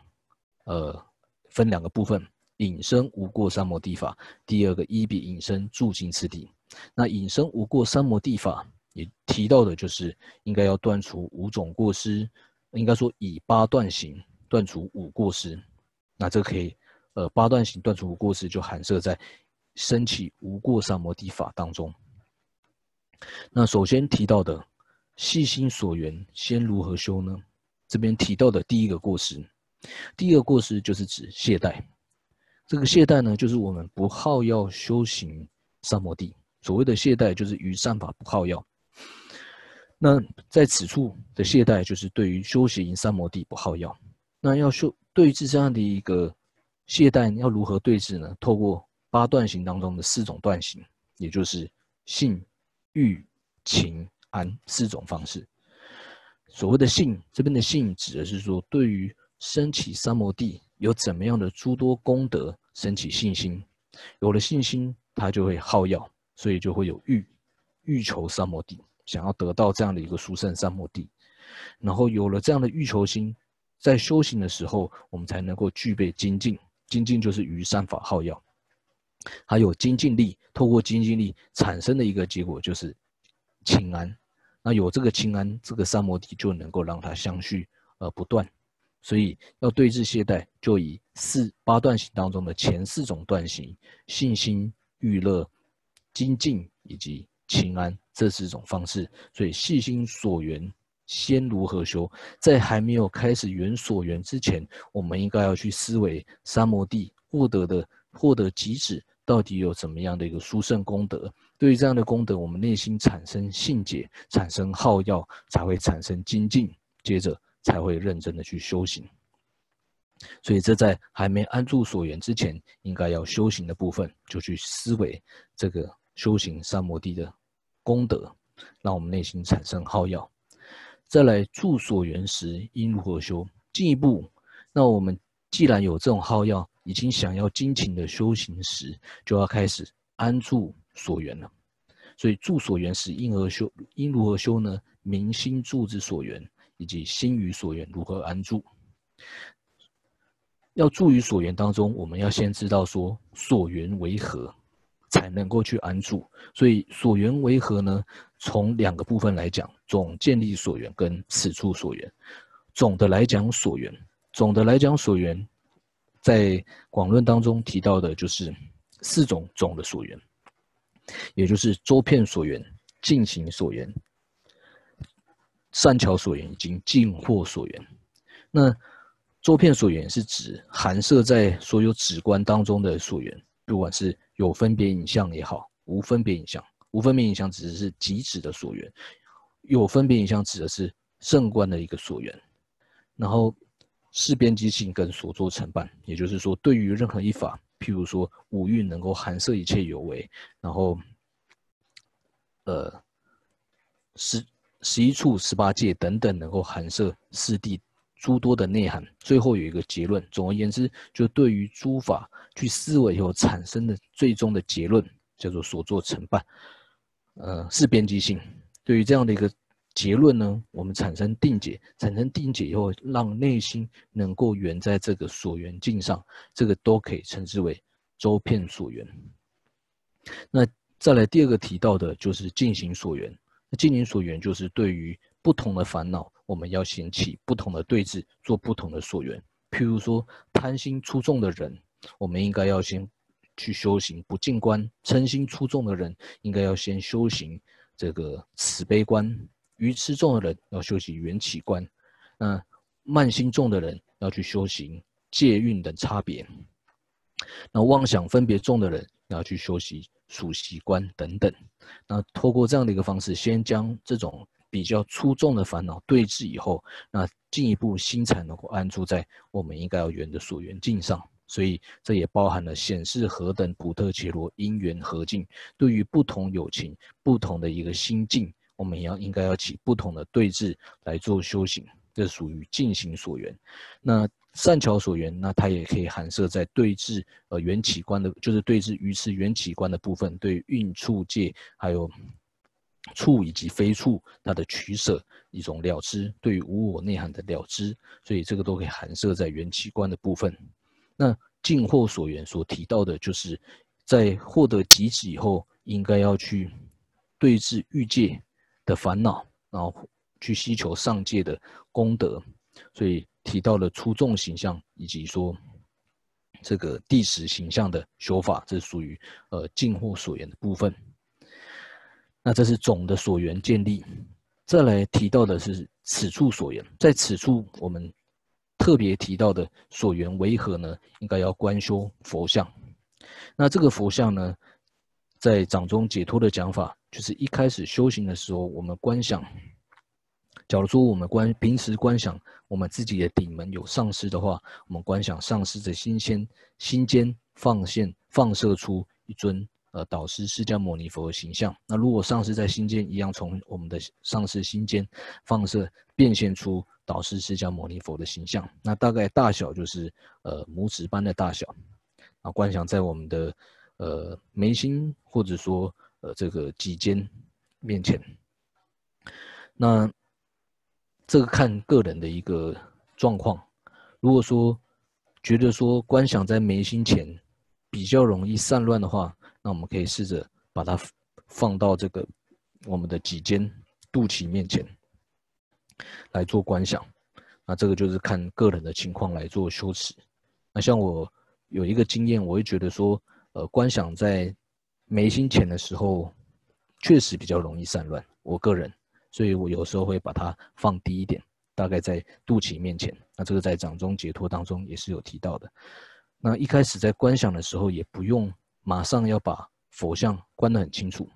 呃，分两个部分：隐身无过三摩地法，第二个一比隐身住进次第。那隐身无过三摩地法也提到的就是应该要断除五种过失，应该说以八断行断除五过失。那这可以，呃，八断行断除五过失就含摄在升起无过三摩地法当中。那首先提到的。细心所缘，先如何修呢？这边提到的第一个过失，第一个过失就是指懈怠。这个懈怠呢，就是我们不好要修行三摩地。所谓的懈怠，就是于善法不好要。那在此处的懈怠，就是对于修行三摩地不好要。那要修对治这样的一个懈怠，要如何对治呢？透过八段行当中的四种断行，也就是性、欲、情。安四种方式，所谓的性，这边的性指的是说，对于升起三摩地有怎么样的诸多功德，升起信心，有了信心，他就会耗药，所以就会有欲，欲求三摩地，想要得到这样的一个殊胜三摩地，然后有了这样的欲求心，在修行的时候，我们才能够具备精进，精进就是于善法好要，还有精进力，透过精进力产生的一个结果就是清安。那有这个清安，这个三摩地就能够让它相续而不断，所以要对治懈怠，就以四八段行当中的前四种断行：信心、欲乐、精进以及清安这是一种方式。所以细心所缘，先如何修？在还没有开始缘所缘之前，我们应该要去思维三摩地获得的获得极致到底有怎么样的一个殊胜功德。对于这样的功德，我们内心产生信解，产生好要，才会产生精进，接着才会认真的去修行。所以这在还没安住所缘之前，应该要修行的部分，就去思维这个修行三摩地的功德，让我们内心产生好药。再来住所缘时应如何修？进一步，那我们既然有这种好药，已经想要精勤的修行时，就要开始安住所缘了。所以住所缘时应何修？应如何修呢？明心住之所缘，以及心于所缘如何安住？要住于所缘当中，我们要先知道说所缘为何，才能够去安住。所以所缘为何呢？从两个部分来讲，总建立所缘跟此处所缘。总的来讲，所缘，总的来讲，所缘，在广论当中提到的就是四种总的所缘，也就是周遍所缘、进行所缘、善巧所缘以及尽惑所缘。那周遍所缘是指含摄在所有止观当中的所缘，不管是有分别影像也好，无分别影像，无分别影像指的是极止的所缘，有分别影像指的是圣观的一个所缘。然后事边机性跟所作成办，也就是说，对于任何一法，譬如说五蕴能够含摄一切有为，然后呃十十一处十八界等等能够含摄四谛。诸多的内涵，最后有一个结论。总而言之，就对于诸法去思维以后产生的最终的结论，叫做所作成办。呃，是边际性。对于这样的一个结论呢，我们产生定解，产生定解以后，让内心能够圆在这个所缘境上，这个都可以称之为周遍所缘。那再来第二个提到的就是进行所缘。那进行所缘就是对于不同的烦恼。我们要掀起不同的对峙，做不同的溯源。譬如说，贪心出众的人，我们应该要先去修行不净观；嗔心出众的人，应该要先修行这个慈悲观；愚痴重的人要修行缘起观；那慢心重的人要去修行戒运等差别；那妄想分别重的人要去修习属习观等等。那透过这样的一个方式，先将这种。比较出众的烦恼对峙以后，那进一步心才能够安住在我们应该要圆的所缘境上。所以这也包含了显示何等普特伽罗因缘合境。对于不同友情、不同的一个心境，我们也要应该要起不同的对峙来做修行。这属于进行所缘。那善巧所缘，那它也可以含摄在对峙呃缘起观的，就是对峙于此缘起观的部分，对运处界还有。处以及非处，它的取舍一种了知，对于无我内涵的了知，所以这个都可以含摄在缘起观的部分。那尽惑所缘所提到的，就是在获得极止以后，应该要去对治欲界的烦恼，然后去希求上界的功德，所以提到了出众形象以及说这个第十形象的修法，这属于呃尽惑所缘的部分。那这是总的所缘建立，再来提到的是此处所缘，在此处我们特别提到的所缘为何呢？应该要观修佛像。那这个佛像呢，在掌中解脱的讲法，就是一开始修行的时候，我们观想，假如说我们观平时观想我们自己的顶门有上师的话，我们观想上师的心间心间放现放射出一尊。呃，导师释迦牟尼佛的形象。那如果上师在心间一样，从我们的上师心间放射变现出导师释迦牟尼佛的形象，那大概大小就是呃拇指般的大小。啊，观想在我们的呃眉心或者说呃这个脊肩面前。那这个看个人的一个状况。如果说觉得说观想在眉心前比较容易散乱的话，那我们可以试着把它放到这个我们的脊肩、肚脐面前来做观想。那这个就是看个人的情况来做修持。那像我有一个经验，我会觉得说，呃，观想在眉心前的时候，确实比较容易散乱。我个人，所以我有时候会把它放低一点，大概在肚脐面前。那这个在掌中解脱当中也是有提到的。那一开始在观想的时候，也不用。马上要把佛像关得很清楚。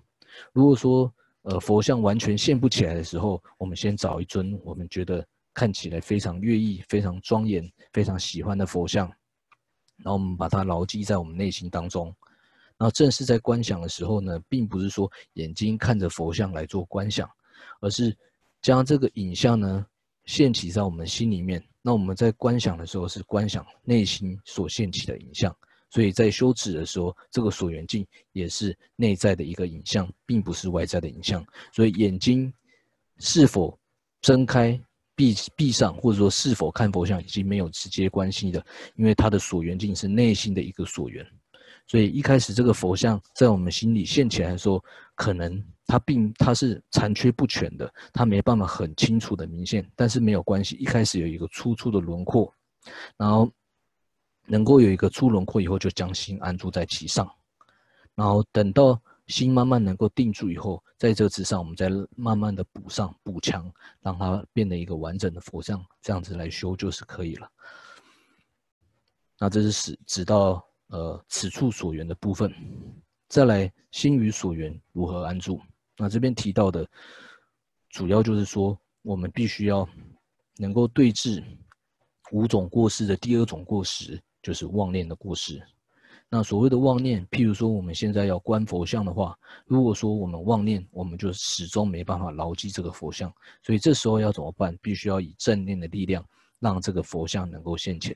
如果说呃佛像完全现不起来的时候，我们先找一尊我们觉得看起来非常悦意、非常庄严、非常喜欢的佛像，然后我们把它牢记在我们内心当中。然后正是在观想的时候呢，并不是说眼睛看着佛像来做观想，而是将这个影像呢现起在我们心里面。那我们在观想的时候是观想内心所现起的影像，所以在修止的时候，这个所缘境也是内在的一个影像，并不是外在的影像。所以眼睛是否睁开、闭闭上，或者说是否看佛像，已经没有直接关系的，因为它的所缘境是内心的一个所缘。所以一开始这个佛像在我们心里现起来的时候，可能它并它是残缺不全的，它没办法很清楚的明现，但是没有关系，一开始有一个粗粗的轮廓，然后能够有一个粗轮廓以后，就将心安住在其上，然后等到心慢慢能够定住以后，在这之上我们再慢慢的补上补强，让它变得一个完整的佛像，这样子来修就是可以了。那这是使直到。呃，此处所缘的部分，再来心与所缘如何安住？那这边提到的，主要就是说，我们必须要能够对治五种过失的第二种过失，就是妄念的过失。那所谓的妄念，譬如说我们现在要观佛像的话，如果说我们妄念，我们就始终没办法牢记这个佛像，所以这时候要怎么办？必须要以正念的力量，让这个佛像能够现前。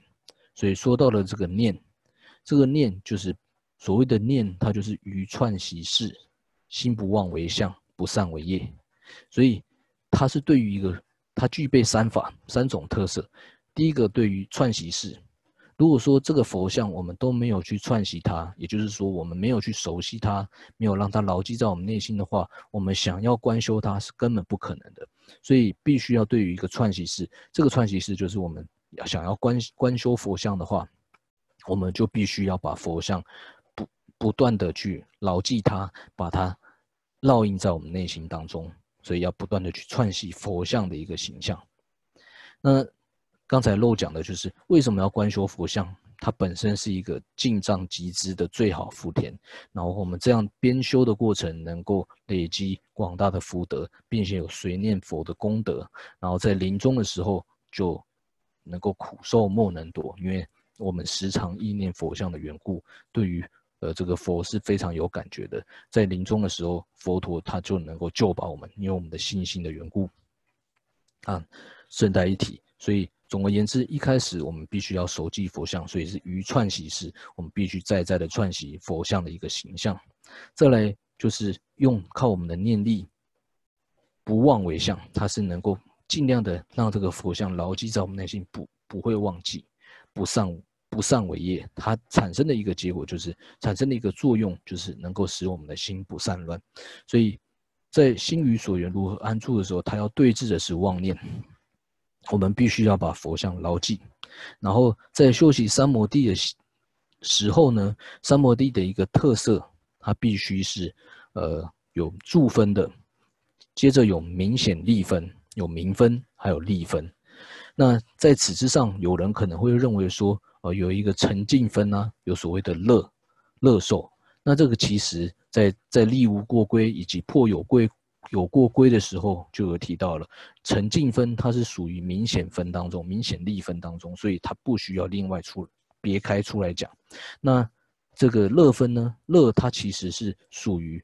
所以说到了这个念。这个念就是所谓的念，它就是于串习事，心不忘为相，不善为业，所以它是对于一个，它具备三法三种特色。第一个对于串习事，如果说这个佛像我们都没有去串习它，也就是说我们没有去熟悉它，没有让它牢记在我们内心的话，我们想要观修它是根本不可能的。所以必须要对于一个串习事，这个串习事就是我们要想要观观修佛像的话。我们就必须要把佛像不不断的去牢记它，把它烙印在我们内心当中，所以要不断的去串习佛像的一个形象。那刚才漏讲的就是为什么要观修佛像？它本身是一个进藏集资的最好福田，然后我们这样编修的过程，能够累积广大的福德，并且有随念佛的功德，然后在临终的时候就能够苦受莫能躲，因为。我们时常意念佛像的缘故，对于呃这个佛是非常有感觉的。在临终的时候，佛陀他就能够救拔我们，因为我们的信心的缘故。啊，顺带一提，所以总而言之，一开始我们必须要熟记佛像，所以是于串习时，我们必须再在的串习佛像的一个形象。再来就是用靠我们的念力，不忘为相，它是能够尽量的让这个佛像牢记在我们内心，不不会忘记，不上。不善为业，它产生的一个结果就是产生的一个作用，就是能够使我们的心不散乱。所以在心与所缘如何安住的时候，它要对峙的是妄念。我们必须要把佛像牢记，然后在修习三摩地的时候呢，三摩地的一个特色，它必须是呃有助分的，接着有明显利分，有明分，还有利分。那在此之上，有人可能会认为说。呃，有一个沉静分呢，有所谓的乐乐受。那这个其实，在在立无过归以及破有归有过归的时候，就有提到了沉浸分，它是属于明显分当中，明显立分当中，所以它不需要另外出别开出来讲。那这个乐分呢，乐它其实是属于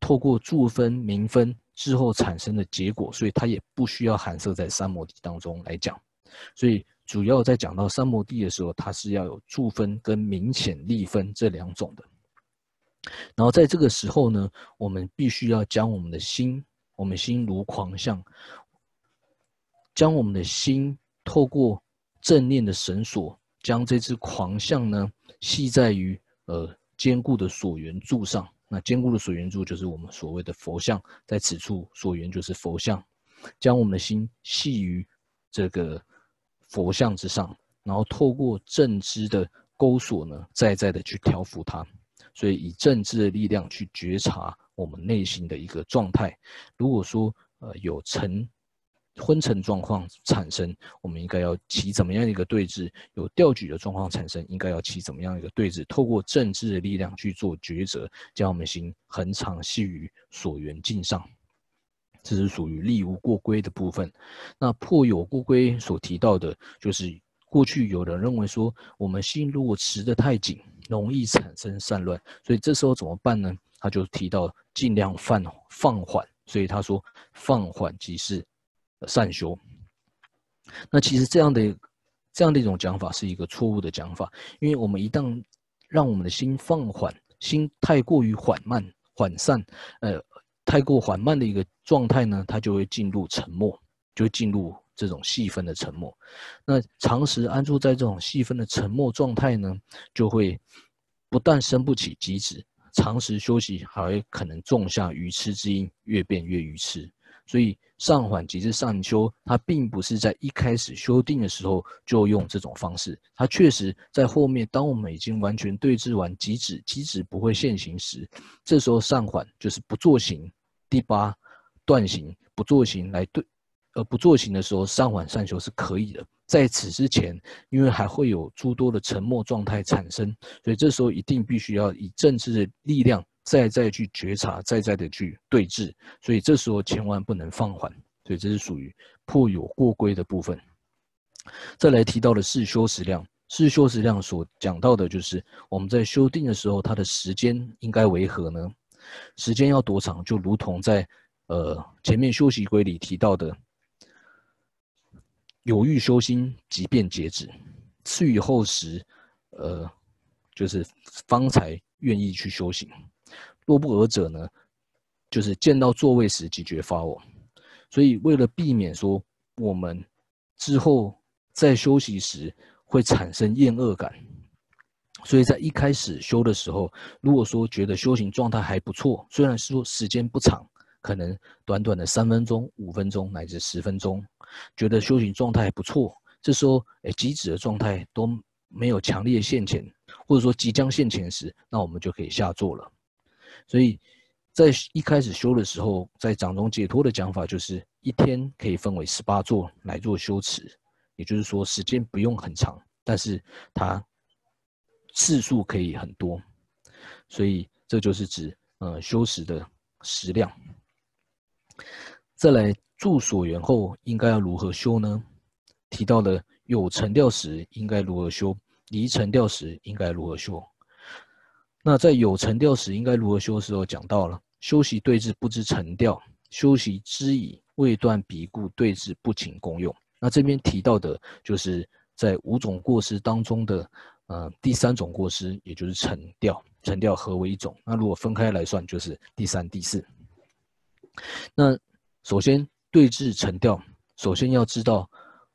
透过助分明分之后产生的结果，所以它也不需要含摄在三摩地当中来讲，所以。主要在讲到三摩地的时候，它是要有助分跟明显立分这两种的。然后在这个时候呢，我们必须要将我们的心，我们心如狂象，将我们的心透过正念的绳索，将这只狂象呢系在于呃坚固的锁缘柱上。那坚固的锁缘柱就是我们所谓的佛像，在此处所缘就是佛像，将我们的心系于这个。佛像之上，然后透过正知的钩索呢，再再的去调伏它，所以以政治的力量去觉察我们内心的一个状态。如果说呃有沉昏沉状况产生，我们应该要起怎么样一个对峙？有调举的状况产生，应该要起怎么样一个对峙？透过政治的力量去做抉择，将我们心恒常系于所缘境上。这是属于力无过归的部分。那破有过归所提到的，就是过去有人认为说，我们心如果持得太紧，容易产生散乱，所以这时候怎么办呢？他就提到尽量放放缓，所以他说放缓即是善修。那其实这样的这样的一种讲法是一个错误的讲法，因为我们一旦让我们的心放缓，心太过于缓慢、缓散，呃，太过缓慢的一个状态呢，它就会进入沉默，就进入这种细分的沉默。那长时安住在这种细分的沉默状态呢，就会不但生不起极止，长时休息还会可能种下愚痴之因，越变越愚痴。所以上缓即是上修，它并不是在一开始修定的时候就用这种方式，它确实在后面，当我们已经完全对治完极止，极止不会现行时，这时候上缓就是不做行，第八断行不做行来对，呃不做行的时候上缓上修是可以的。在此之前，因为还会有诸多的沉默状态产生，所以这时候一定必须要以政治的力量。再再去觉察，再再的去对峙，所以这时候千万不能放缓，所以这是属于破有过规的部分。再来提到的是修时量，是修时量所讲到的就是我们在修定的时候，它的时间应该为何呢？时间要多长？就如同在呃前面修习规里提到的，有欲修心，即便截止，次于后时，呃，就是方才愿意去修行。若不尔者呢，就是见到座位时即觉发我，所以为了避免说我们之后在休息时会产生厌恶感，所以在一开始修的时候，如果说觉得修行状态还不错，虽然说时间不长，可能短短的三分钟、五分钟乃至十分钟，觉得修行状态不错，这时候诶，极止的状态都没有强烈现前，或者说即将现前时，那我们就可以下座了。所以在一开始修的时候，在掌中解脱的讲法就是一天可以分为十八座来做修持，也就是说时间不用很长，但是它次数可以很多，所以这就是指呃修持的时量。再来住所缘后应该要如何修呢？提到了有沉掉时应该如何修，离沉掉时应该如何修。那在有沉掉时，应该如何修的？时候讲到了修习对峙不知沉调，修习知矣未断彼故对峙不请功用。那这边提到的就是在五种过失当中的呃第三种过失，也就是沉调。沉调合为一种。那如果分开来算，就是第三、第四。那首先对峙沉调，首先要知道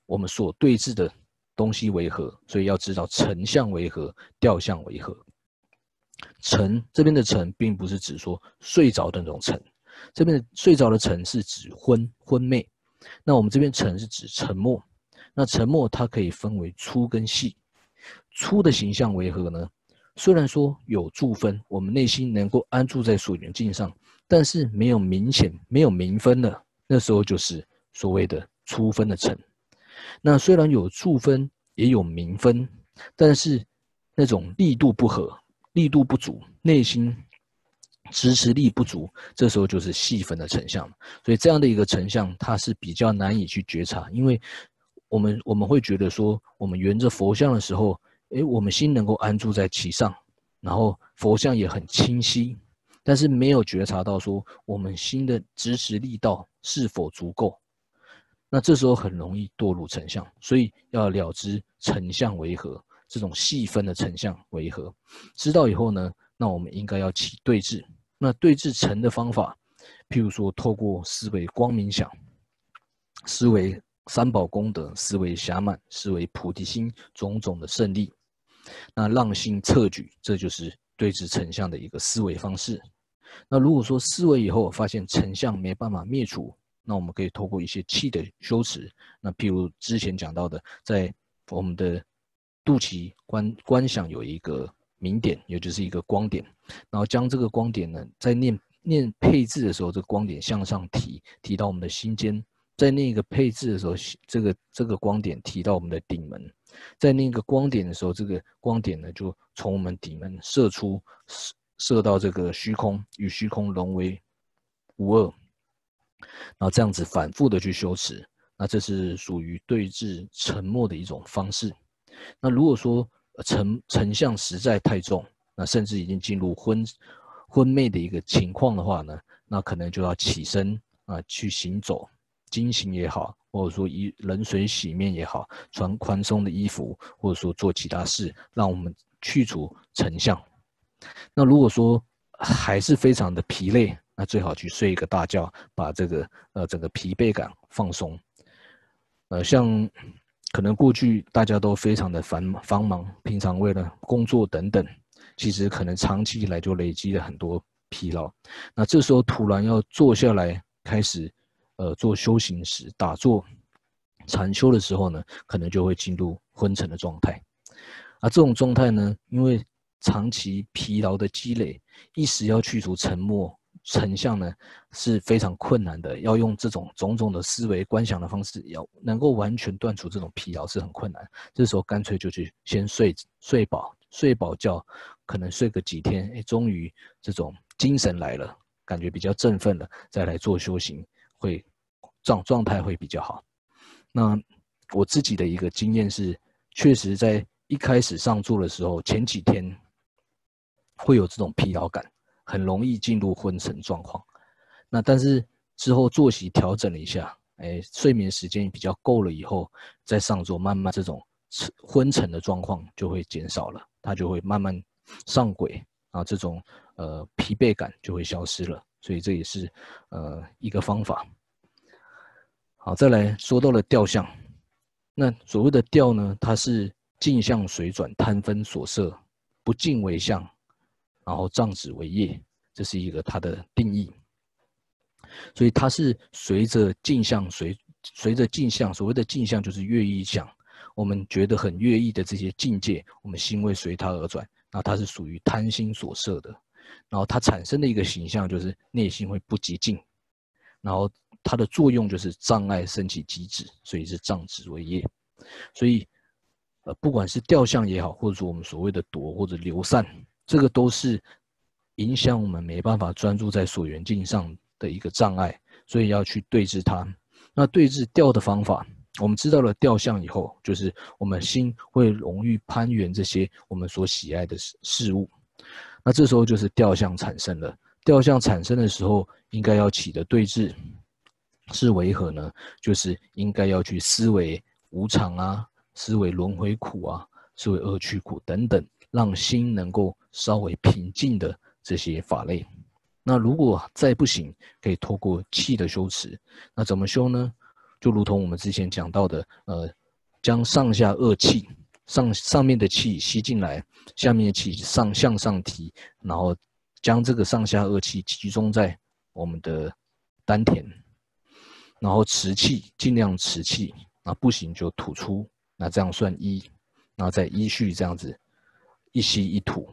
我们所对峙的东西为何，所以要知道沉相为何，调相为何。沉这边的沉，并不是指说睡着的那种沉，这边的睡着的沉是指昏昏昧。那我们这边沉是指沉默。那沉默它可以分为粗跟细。粗的形象为何呢？虽然说有助分，我们内心能够安住在所缘境上，但是没有明显没有明分的，那时候就是所谓的粗分的沉。那虽然有住分，也有明分，但是那种力度不合。力度不足，内心支持力不足，这时候就是细分的成像。所以这样的一个成像，它是比较难以去觉察，因为我们我们会觉得说，我们圆着佛像的时候，诶，我们心能够安住在其上，然后佛像也很清晰，但是没有觉察到说，我们心的支持力道是否足够。那这时候很容易堕入成像，所以要了知成像为何。这种细分的成像为何？知道以后呢？那我们应该要起对峙。那对峙成的方法，譬如说，透过思维光明想，思维三宝功德，思维暇满，思维菩提心，种种的胜利。那让心测举，这就是对峙成像的一个思维方式。那如果说思维以后发现成像没办法灭除，那我们可以透过一些气的修持。那譬如之前讲到的，在我们的肚脐观观想有一个明点，也就是一个光点，然后将这个光点呢，在念念配置的时候，这个光点向上提，提到我们的心间；在那个配置的时候，这个这个光点提到我们的顶门；在那个光点的时候，这个光点呢，就从我们顶门射出，射到这个虚空，与虚空融为无二。那这样子反复的去修持，那这是属于对治沉默的一种方式。那如果说沉沉相实在太重，那甚至已经进入昏昏昧的一个情况的话呢，那可能就要起身啊去行走，经行也好，或者说以冷水洗面也好，穿宽松的衣服，或者说做其他事，让我们去除沉相。那如果说还是非常的疲累，那最好去睡一个大觉，把这个呃整个疲惫感放松。呃，像可能过去大家都非常的繁繁忙，平常为了工作等等，其实可能长期以来就累积了很多疲劳。那这时候突然要坐下来开始呃做修行时，打坐禅修的时候呢，可能就会进入昏沉的状态。而这种状态呢，因为长期疲劳的积累，一时要去除沉默成像呢，是非常困难的。要用这种种种的思维观想的方式，要能够完全断除这种疲劳是很困难。这时候干脆就去先睡睡饱，睡饱觉，可能睡个几天，哎，终于这种精神来了，感觉比较振奋了，再来做修行，会状状态会比较好。那我自己的一个经验是，确实在一开始上座的时候，前几天。会有这种疲劳感，很容易进入昏沉状况。那但是之后作息调整了一下，哎，睡眠时间比较够了以后，再上座，慢慢这种昏沉的状况就会减少了，它就会慢慢上轨啊，这种呃疲惫感就会消失了。所以这也是呃一个方法。好，再来说到了调相，那所谓的调呢，它是镜像水转，贪分所摄，不净为相。然后障子为业，这是一个它的定义。所以它是随着镜像随随着镜像，所谓的镜像就是乐意相，我们觉得很乐意的这些境界，我们心会随它而转。那它是属于贪心所设的，然后它产生的一个形象就是内心会不洁净，然后它的作用就是障碍升起机制，所以是障子为业。所以呃，不管是掉相也好，或者说我们所谓的夺或者流散。这个都是影响我们没办法专注在所缘境上的一个障碍，所以要去对治它。那对治掉的方法，我们知道了掉相以后，就是我们心会容易攀缘这些我们所喜爱的事事物。那这时候就是掉相产生了。掉相产生的时候，应该要起的对治是为何呢？就是应该要去思维无常啊，思维轮回苦啊，思维恶趣苦等等。让心能够稍微平静的这些法类，那如果再不行，可以透过气的修持。那怎么修呢？就如同我们之前讲到的，呃，将上下二气上上面的气吸进来，下面的气上向上提，然后将这个上下二气集中在我们的丹田，然后持气，尽量持气，那不行就吐出，那这样算一，然后再依序这样子。一吸一吐，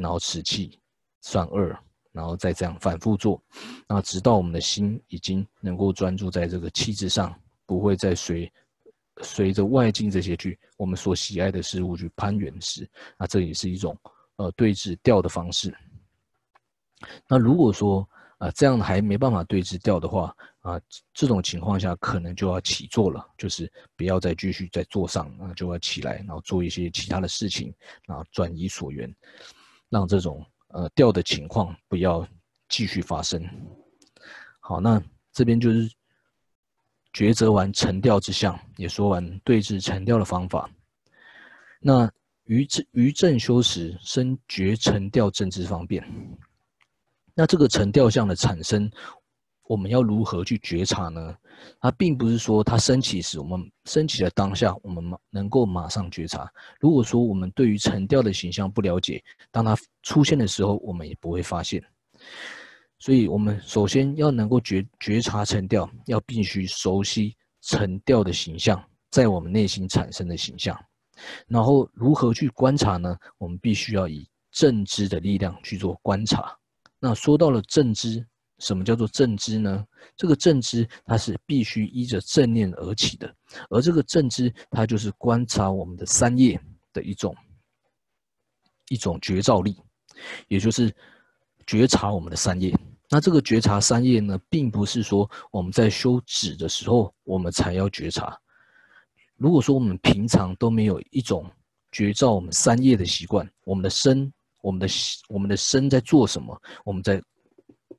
然后持气，算二，然后再这样反复做，那直到我们的心已经能够专注在这个气质上，不会再随随着外境这些去我们所喜爱的事物去攀援时，那这也是一种呃对峙调的方式。那如果说啊这样还没办法对峙调的话，啊，这种情况下可能就要起坐了，就是不要再继续在坐上，啊，就要起来，然后做一些其他的事情，然后转移所缘，让这种呃掉的情况不要继续发生。好，那这边就是抉择完沉调之相，也说完对治沉调的方法。那于正于正修时生觉沉调正之方便。那这个沉调相的产生。我们要如何去觉察呢？它并不是说它升起时，我们升起的当下，我们能够马上觉察。如果说我们对于沉掉的形象不了解，当它出现的时候，我们也不会发现。所以，我们首先要能够觉觉察沉掉，要必须熟悉沉掉的形象在我们内心产生的形象。然后，如何去观察呢？我们必须要以正知的力量去做观察。那说到了正知。什么叫做正知呢？这个正知它是必须依着正念而起的，而这个正知它就是观察我们的三业的一种一种觉照力，也就是觉察我们的三业。那这个觉察三业呢，并不是说我们在修止的时候我们才要觉察。如果说我们平常都没有一种觉照我们三业的习惯，我们的身、我们的我们的身在做什么，我们在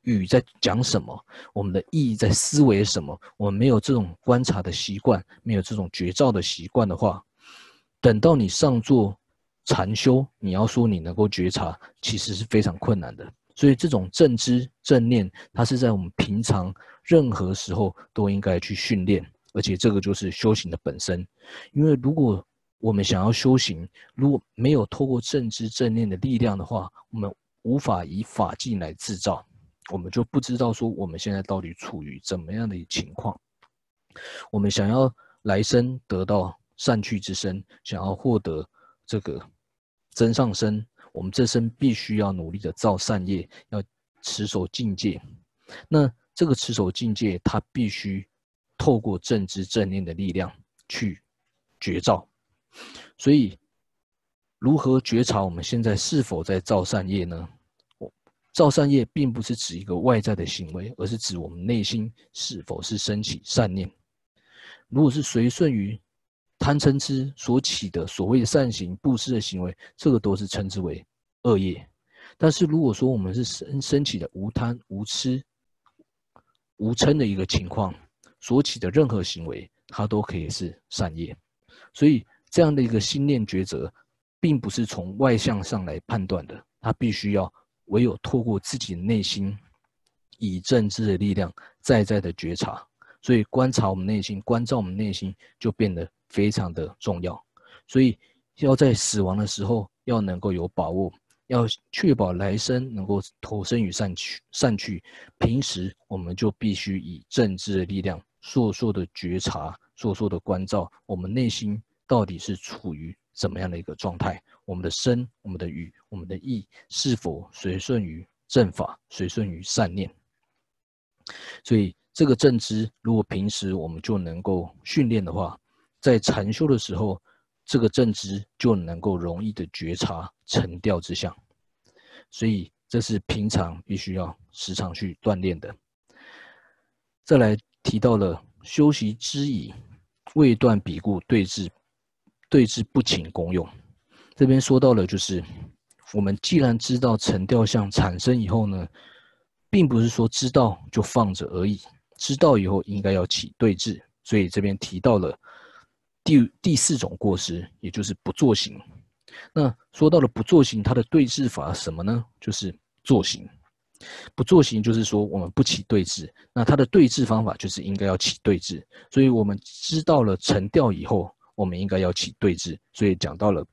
语在讲什么，我们的意义在思维什么，我们没有这种观察的习惯，没有这种觉照的习惯的话，等到你上座禅修，你要说你能够觉察，其实是非常困难的。所以这种正知正念，它是在我们平常任何时候都应该去训练，而且这个就是修行的本身。因为如果我们想要修行，如果没有透过正知正念的力量的话，我们无法以法境来制造，我们就不知道说我们现在到底处于怎么样的情况。我们想要来生得到善趣之身，想要获得这个真上身。我们这生必须要努力的造善业，要持守境界。那这个持守境界，它必须透过正知正念的力量去觉照。所以，如何觉察我们现在是否在造善业呢？造善业并不是指一个外在的行为，而是指我们内心是否是升起善念。如果是随顺于。贪嗔痴所起的所谓善行、布施的行为，这个都是称之为恶业。但是如果说我们是升升起的无贪、无痴、无嗔的一个情况，所起的任何行为，它都可以是善业。所以这样的一个心念抉择，并不是从外向上来判断的，它必须要唯有透过自己内心，以正知的力量，在在的觉察。所以观察我们内心，关照我们内心，就变得。非常的重要，所以要在死亡的时候要能够有把握，要确保来生能够投身于善趣善趣。平时我们就必须以正知的力量，烁烁的觉察，烁烁的关照，我们内心到底是处于怎么样的一个状态？我们的身、我们的语、我们的意是否随顺于正法，随顺于善念？所以这个正知，如果平时我们就能够训练的话，在禅修的时候，这个正知就能够容易的觉察沉掉之相，所以这是平常必须要时常去锻炼的。再来提到了修习之矣，未断彼故对治，对治不请功用。这边说到了，就是我们既然知道沉掉相产生以后呢，并不是说知道就放着而已，知道以后应该要起对治，所以这边提到了。第第四种过失，也就是不作行。那说到了不作行，它的对治法什么呢？就是作行。不作行就是说我们不起对治。那它的对治方法就是应该要起对治。所以我们知道了沉掉以后，我们应该要起对治。所以讲到了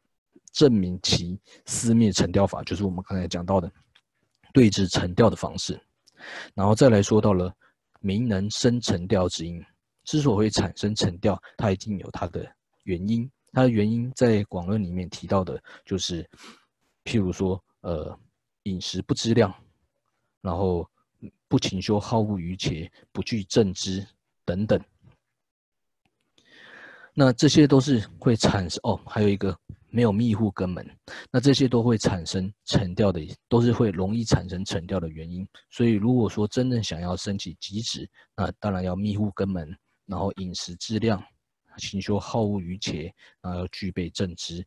证明其思灭沉掉法，就是我们刚才讲到的对治沉掉的方式。然后再来说到了明能生沉掉之因。之所以会产生沉掉，它一定有它的原因。它的原因在广论里面提到的，就是譬如说，呃，饮食不知量，然后不勤修好恶于且不具正知等等。那这些都是会产生哦，还有一个没有密护根门，那这些都会产生沉掉的，都是会容易产生沉掉的原因。所以如果说真正想要升起极止，那当然要密护根门。然后饮食质量，勤修好恶于且，然后要具备正知、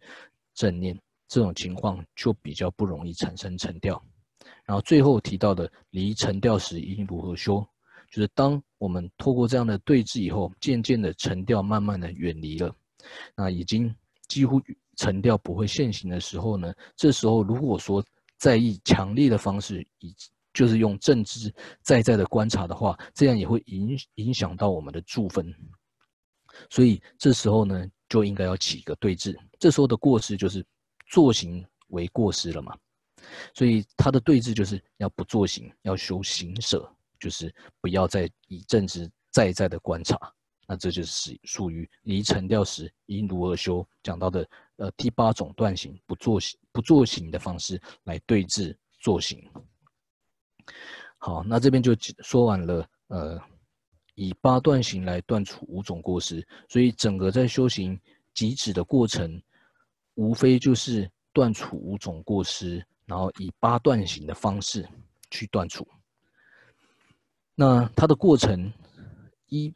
正念，这种情况就比较不容易产生沉掉。然后最后提到的离沉掉时应如何修，就是当我们透过这样的对峙以后，渐渐的沉掉慢慢的远离了，那已经几乎沉掉不会现行的时候呢，这时候如果说在意强烈的方式以。就是用正知在在的观察的话，这样也会影影响到我们的助分，所以这时候呢，就应该要起一个对峙。这时候的过失就是坐行为过失了嘛，所以他的对峙就是要不做行，要修行舍，就是不要再以正直在在的观察。那这就是属于离尘掉时因如而修讲到的呃第八种断行不做行不做行的方式来对峙做行。好，那这边就说完了。呃，以八段行来断除五种过失，所以整个在修行极止的过程，无非就是断除五种过失，然后以八段行的方式去断除。那它的过程一。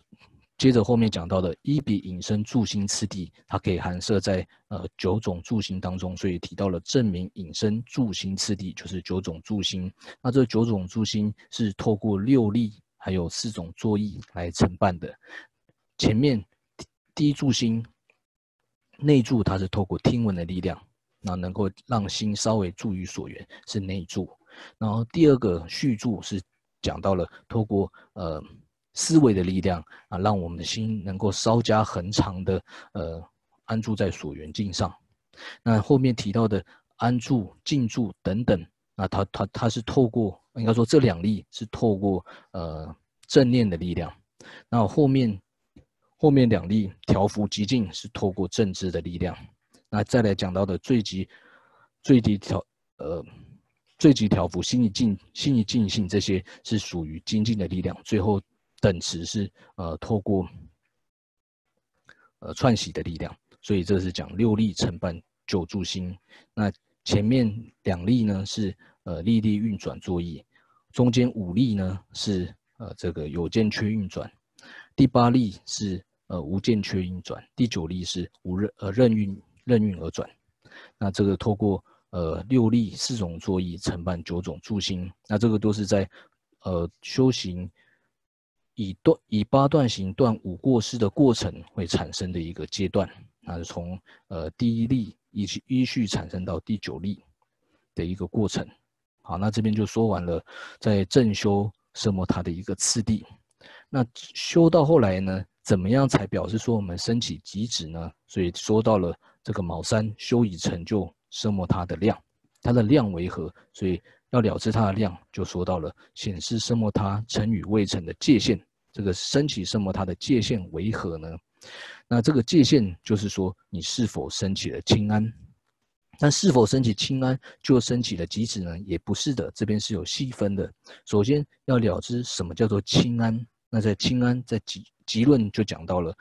接着后面讲到的一笔引申助心次第，它可以含摄在呃九种助心当中，所以提到了证明引申助心次第就是九种助心。那这九种助心是透过六力还有四种作意来承办的。前面第一助心内助，它是透过听闻的力量，那能够让心稍微助于所缘，是内助。然后第二个续助是讲到了透过呃。思维的力量啊，让我们的心能够稍加恒长的呃安住在所缘境上。那后面提到的安住、静住等等，那它它它是透过应该说这两力是透过呃正念的力量。那后面后面两力调伏极静是透过正知的力量。那再来讲到的最极最低调呃最极调幅心一静心一静性这些是属于精进的力量。最后。等词是呃透过呃串习的力量，所以这是讲六力承办九助心。那前面两力呢是呃力力运转作意，中间五力呢是呃这个有间缺运转，第八力是呃无间缺运转，第九力是无任呃任运任运而转。那这个透过呃六力四种作意承办九种助心，那这个都是在呃修行。以断以八段行断五过失的过程会产生的一个阶段，那是从呃第一例依依序产生到第九例的一个过程。好，那这边就说完了，在正修色摩他的一个次第。那修到后来呢，怎么样才表示说我们升起极止呢？所以说到了这个卯三修以成就色摩他的量，它的量为何？所以。要了知它的量，就说到了显示色摩他成与未成的界限。这个升起色摩他的界限为何呢？那这个界限就是说，你是否升起了清安？但是否升起清安就升起了极止呢？也不是的，这边是有细分的。首先要了知什么叫做清安。那在清安在极极论就讲到了，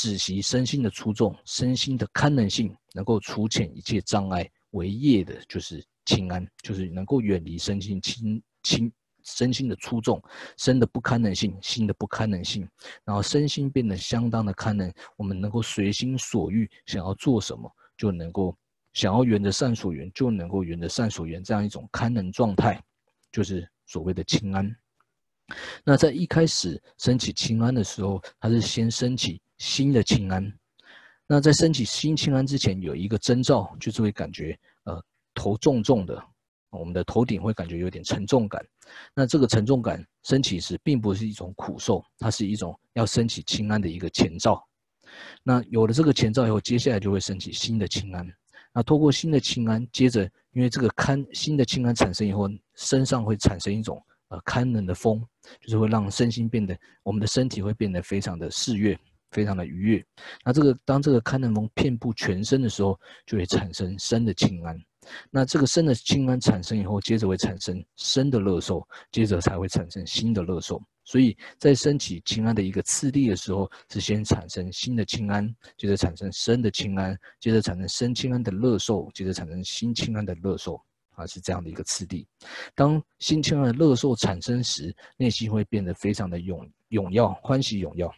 止息身心的出众，身心的堪能性，能够除遣一切障碍为业的，就是。清安就是能够远离身心清清身心的出众，身的不堪能性，心的不堪能性，然后身心变得相当的堪能，我们能够随心所欲，想要做什么就能够，想要缘着善所缘就能够缘着善所缘，这样一种堪能状态，就是所谓的清安。那在一开始升起清安的时候，它是先升起新的清安。那在升起新清安之前，有一个征兆，就是会感觉呃。头重重的，我们的头顶会感觉有点沉重感。那这个沉重感升起时，并不是一种苦受，它是一种要升起清安的一个前兆。那有了这个前兆以后，接下来就会升起新的清安。那透过新的清安，接着因为这个堪新的清安产生以后，身上会产生一种呃堪能的风，就是会让身心变得，我们的身体会变得非常的适悦，非常的愉悦。那这个当这个堪能风遍布全身的时候，就会产生身的清安。那这个生的清安产生以后，接着会产生生的乐受，接着才会产生新的乐受。所以在升起清安的一个次第的时候，是先产生新的清安，接着产生生的清安，接着产生生清安的乐受，接着产生新清安的乐受，啊，是这样的一个次第。当新清安的乐受产生时，内心会变得非常的永永耀、欢喜永耀。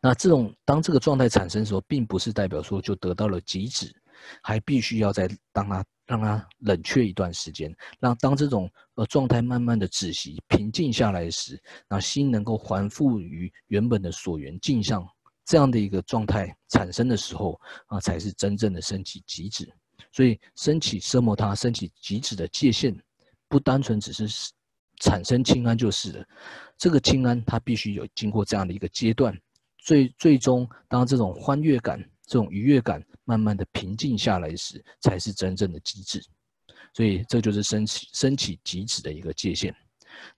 那这种当这个状态产生的时候，并不是代表说就得到了极致。还必须要在当它让它冷却一段时间，让当这种呃状态慢慢的止息平静下来时，那心能够还复于原本的所缘镜像这样的一个状态产生的时候啊，才是真正的升起极止。所以升起奢摩他升起极止的界限，不单纯只是产生清安就是的，这个清安它必须有经过这样的一个阶段，最最终当这种欢悦感。这种愉悦感慢慢的平静下来时，才是真正的极致。所以这就是升起升起极致的一个界限。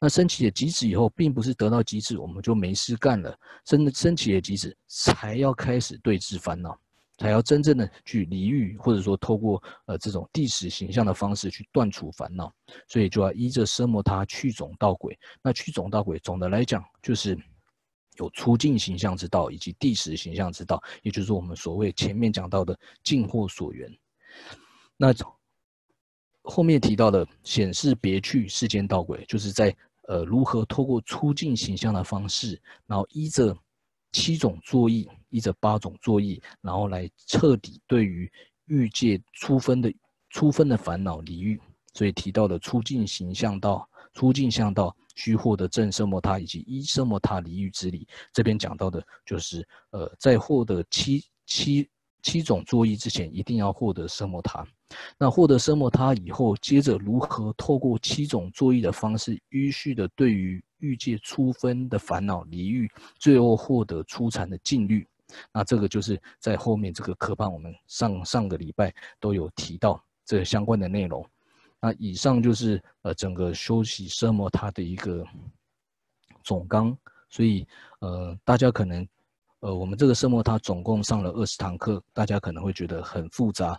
那升起了极致以后，并不是得到极致我们就没事干了，升升起了极致才要开始对治烦恼，才要真正的去离欲，或者说透过呃这种地识形象的方式去断除烦恼。所以就要依着奢摩他去种道轨。那去种道轨，总的来讲就是。有出境形象之道，以及地识形象之道，也就是我们所谓前面讲到的境或所缘。那后面提到的显示别去世间道轨，就是在呃如何透过出境形象的方式，然后依着七种作意，依着八种作意，然后来彻底对于欲界出分的出分的烦恼离欲。所以提到的出境形象道、出境向道，需获得正色摩他以及依色摩他离欲之理。这边讲到的就是，呃，在获得七七七种作意之前，一定要获得色摩他。那获得色摩他以后，接着如何透过七种作意的方式，依序的对于欲界出分的烦恼离欲，最后获得出禅的禁律。那这个就是在后面这个课班，我们上上个礼拜都有提到这相关的内容。那以上就是呃整个休息奢摩他的一个总纲，所以呃大家可能呃我们这个奢摩他总共上了二十堂课，大家可能会觉得很复杂、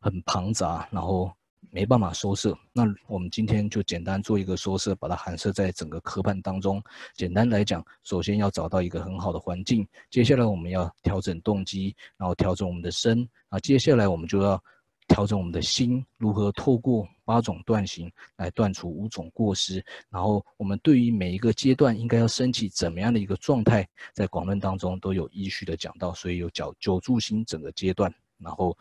很庞杂，然后没办法收摄。那我们今天就简单做一个收摄，把它含摄在整个课本当中。简单来讲，首先要找到一个很好的环境，接下来我们要调整动机，然后调整我们的身，啊，接下来我们就要。调整我们的心，如何透过八种断行来断除五种过失，然后我们对于每一个阶段应该要升起怎么样的一个状态，在广论当中都有依序的讲到，所以有九九住心整个阶段，然后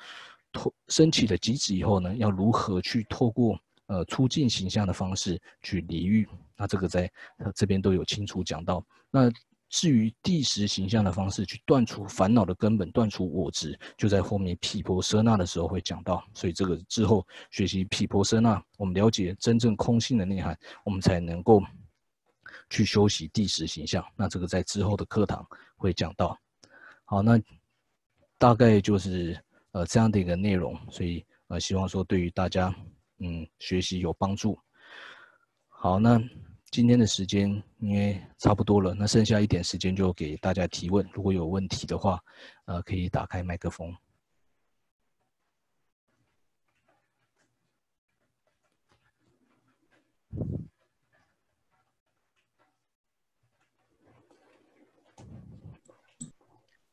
透升起了极致以后呢，要如何去透过呃出境形象的方式去离欲，那这个在这边都有清楚讲到，那。至于第十形象的方式去断除烦恼的根本，断除我执，就在后面毗婆舍那的时候会讲到。所以这个之后学习毗婆舍那，我们了解真正空性的内涵，我们才能够去修习第十形象。那这个在之后的课堂会讲到。好，那大概就是呃这样的一个内容。所以呃希望说对于大家嗯学习有帮助。好，那。今天的时间因为差不多了，那剩下一点时间就给大家提问。如果有问题的话，呃，可以打开麦克风。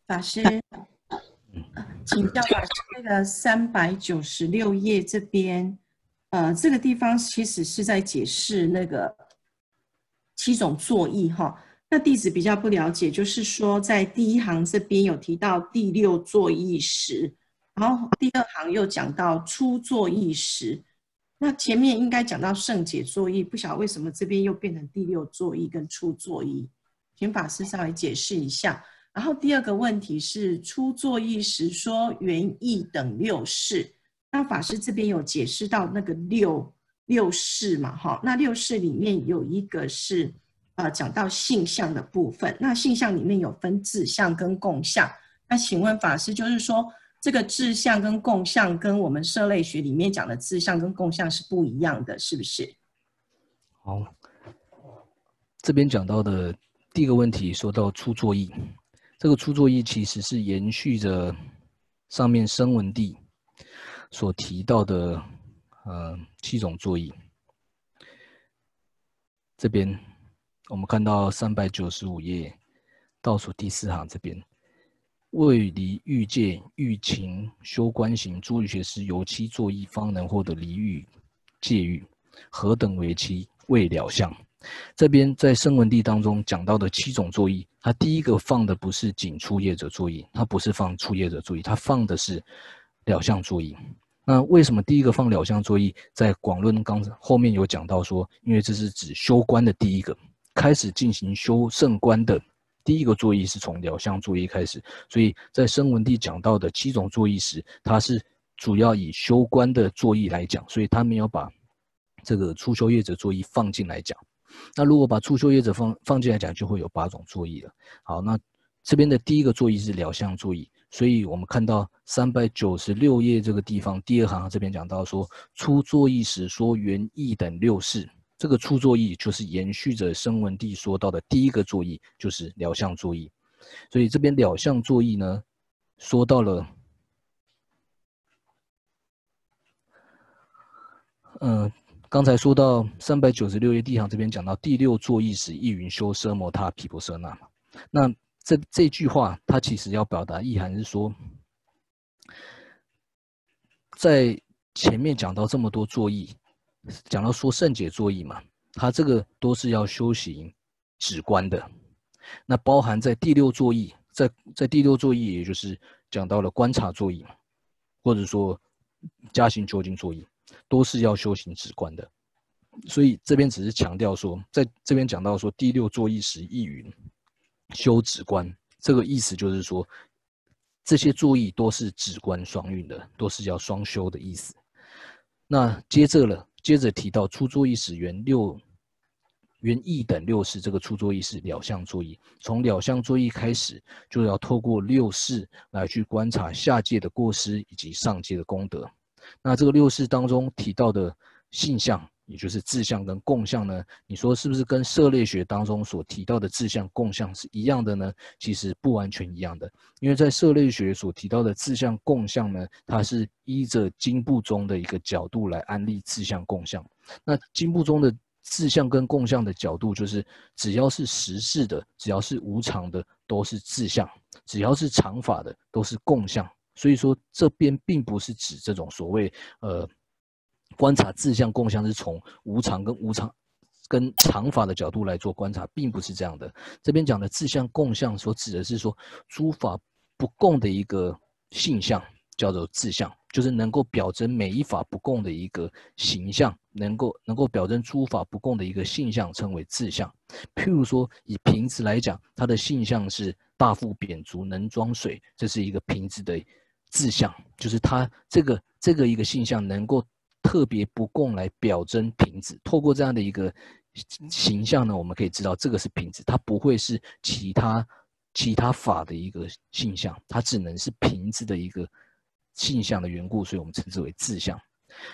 法师，请教法师，那个三百九十六页这边，呃，这个地方其实是在解释那个。七种作意哈，那弟子比较不了解，就是说在第一行这边有提到第六作意时，然后第二行又讲到初作意时，那前面应该讲到圣解作意，不晓得为什么这边又变成第六作意跟初作意，请法师稍微解释一下。然后第二个问题是初作意时说原意等六事，那法师这边有解释到那个六。六世嘛，哈，那六世里面有一个是，呃，讲到性相的部分。那性相里面有分自相跟共相。那请问法师，就是说这个自相跟共相跟我们社类学里面讲的自相跟共相是不一样的，是不是？好，这边讲到的第一个问题，说到出作意，这个出作意其实是延续着上面声闻地所提到的。呃，七种座椅。这边我们看到三百九十五页倒数第四行，这边为离欲界欲情修观行，诸欲学师由七作意方能获得离欲界欲，何等为七？未了相。这边在声文地当中讲到的七种作意，它第一个放的不是仅出业者作意，它不是放出业者作意，它放的是了相作意。那为什么第一个放了相作意？在广论刚后面有讲到说，因为这是指修观的第一个开始进行修圣观的第一个作意是从了相作意开始，所以在声闻地讲到的七种作意时，它是主要以修观的作意来讲，所以他没有把这个初修业者作意放进来讲。那如果把初修业者放放进来讲，就会有八种作意了。好，那这边的第一个作意是了相作意。所以我们看到三百九十六页这个地方，第二行这边讲到说，初作意时说原意等六事，这个初作意就是延续着声闻地说到的第一个作意，就是了相作意。所以这边了相作意呢，说到了，嗯，刚才说到三百九十六页第一行这边讲到第六作意时，亦云修奢摩他毗婆舍那嘛，那。这这句话，它其实要表达意涵是说，在前面讲到这么多作意，讲到说圣解作意嘛，它这个都是要修行止观的。那包含在第六座义，在在第六座义，也就是讲到了观察座义，或者说加行究竟座义，都是要修行止观的。所以这边只是强调说，在这边讲到说第六座义时意云修止观，这个意思就是说，这些作意都是止观双运的，都是要双修的意思。那接着了，接着提到初作意时原六原一等六世，这个初作意是了相作意，从了相作意开始，就要透过六世来去观察下界的过失以及上界的功德。那这个六世当中提到的性相。也就是自相跟共相呢？你说是不是跟涉猎学当中所提到的自相共相是一样的呢？其实不完全一样的，因为在涉猎学所提到的自相共相呢，它是依着经部中的一个角度来安立自相共相。那经部中的自相跟共相的角度，就是只要是实事的，只要是无常的，都是自相；只要是常法的，都是共相。所以说这边并不是指这种所谓呃。观察自相共相是从无常跟无常跟常法的角度来做观察，并不是这样的。这边讲的自相共相所指的是说诸法不共的一个性相，叫做自相，就是能够表征每一法不共的一个形象，能够能够表征诸法不共的一个性相，称为自相。譬如说以瓶子来讲，它的性相是大腹扁足，能装水，这是一个瓶子的自相，就是它这个这个一个性相能够。特别不共来表征瓶子，透过这样的一个形象呢，我们可以知道这个是瓶子，它不会是其他其他法的一个性象，它只能是瓶子的一个性象的缘故，所以我们称之为自相。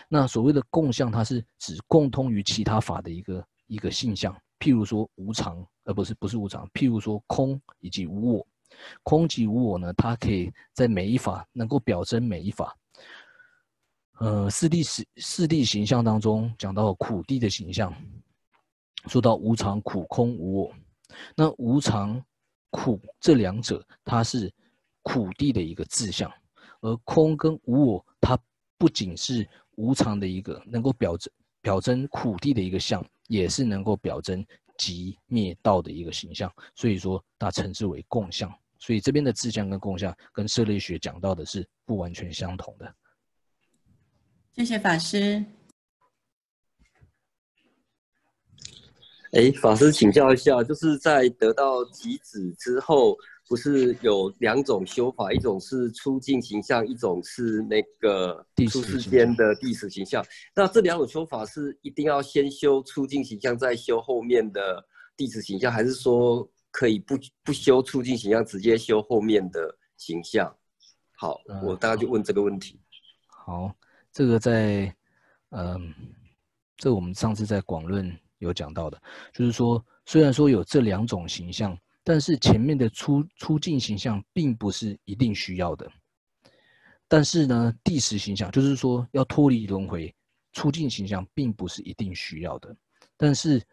那所谓的共相，它是指共通于其他法的一个一个性象，譬如说无常，而不是不是无常，譬如说空以及无我，空即无我呢，它可以在每一法能够表征每一法。呃，四谛四四谛形象当中讲到苦谛的形象，说到无常、苦、空、无我。那无常、苦这两者，它是苦谛的一个自相；而空跟无我，它不仅是无常的一个能够表征表征苦谛的一个相，也是能够表征即灭道的一个形象。所以说，它称之为共相。所以这边的自相跟共相，跟社类学讲到的是不完全相同的。谢谢法师。哎，法师请教一下，就是在得到极子之后，不是有两种修法，一种是出境形象，一种是那个出世间的地识形象。那这两种修法是一定要先修出境形象，再修后面的地识形象，还是说可以不不修出境形象，直接修后面的形象？好，我大概就问这个问题。好。这个在，嗯，这我们上次在广论有讲到的，就是说，虽然说有这两种形象，但是前面的出出境形象并不是一定需要的。但是呢，第十形象就是说要脱离轮回，出境形象并不是一定需要的，但是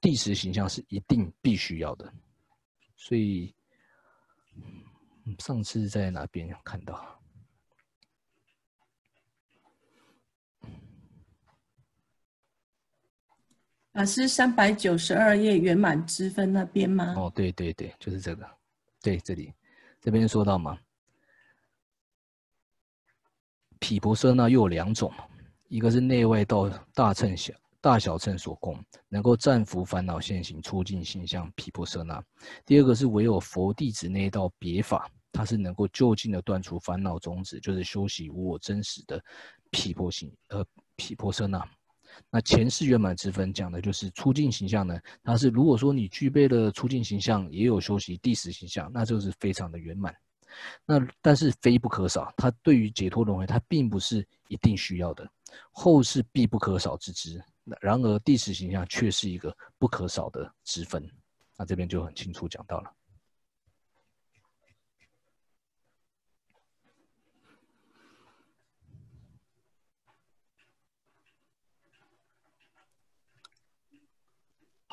第十形象是一定必须要的。所以，上次在哪边看到？法师三百九十二页圆满之分那边吗？哦，对对对，就是这个，对这里，这边说到嘛，毗婆舍那又有两种，一个是内外道大乘小大小乘所供，能够战服烦恼现行出境形象毗婆舍那；第二个是唯有佛弟子那一道别法，它是能够就近的断除烦恼种子，就是修习无我真实的毗婆行呃毗婆舍那。那前世圆满之分讲的就是出境形象呢，它是如果说你具备了出境形象，也有修习第十形象，那就是非常的圆满。那但是非不可少，它对于解脱轮回，它并不是一定需要的，后世必不可少之之。然而第十形象却是一个不可少的之分，那这边就很清楚讲到了。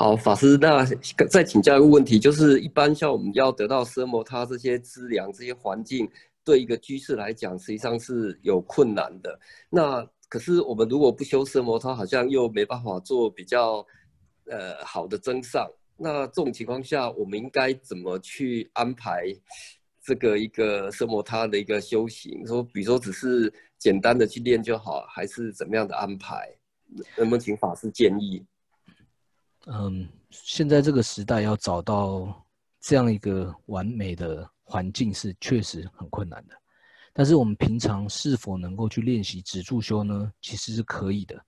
好，法师，那再请教一个问题，就是一般像我们要得到奢摩他这些资粮、这些环境，对一个居士来讲，实际上是有困难的。那可是我们如果不修奢摩他，好像又没办法做比较呃好的增上。那这种情况下，我们应该怎么去安排这个一个色摩他的一个修行？说，比如说只是简单的去练就好，还是怎么样的安排？能不能请法师建议？嗯，现在这个时代要找到这样一个完美的环境是确实很困难的。但是我们平常是否能够去练习止住修呢？其实是可以的。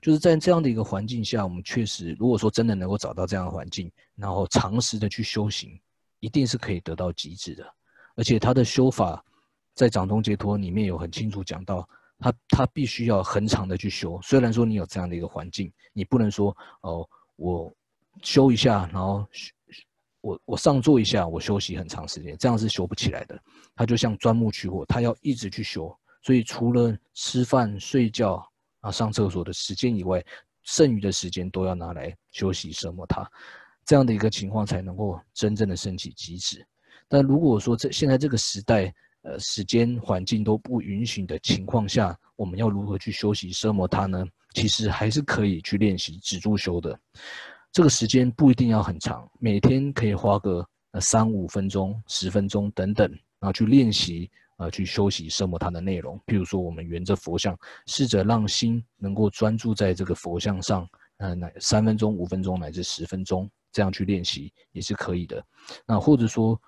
就是在这样的一个环境下，我们确实，如果说真的能够找到这样的环境，然后长时的去修行，一定是可以得到极致的。而且他的修法，在掌中解脱里面有很清楚讲到，他他必须要很长的去修。虽然说你有这样的一个环境，你不能说哦，我修一下，然后我我上坐一下，我休息很长时间，这样是修不起来的。他就像钻木取火，他要一直去修。所以除了吃饭、睡觉。啊，上厕所的时间以外，剩余的时间都要拿来休息、折磨它，这样的一个情况才能够真正的升起极致。但如果说这现在这个时代，呃，时间环境都不允许的情况下，我们要如何去休息、折磨它呢？其实还是可以去练习止住修的。这个时间不一定要很长，每天可以花个呃三五分钟、十分钟等等，然后去练习。呃，去休息、摄摩它的内容。譬如说，我们沿着佛像，试着让心能够专注在这个佛像上，呃，乃三分钟、五分钟乃至十分钟，这样去练习也是可以的。那或者说，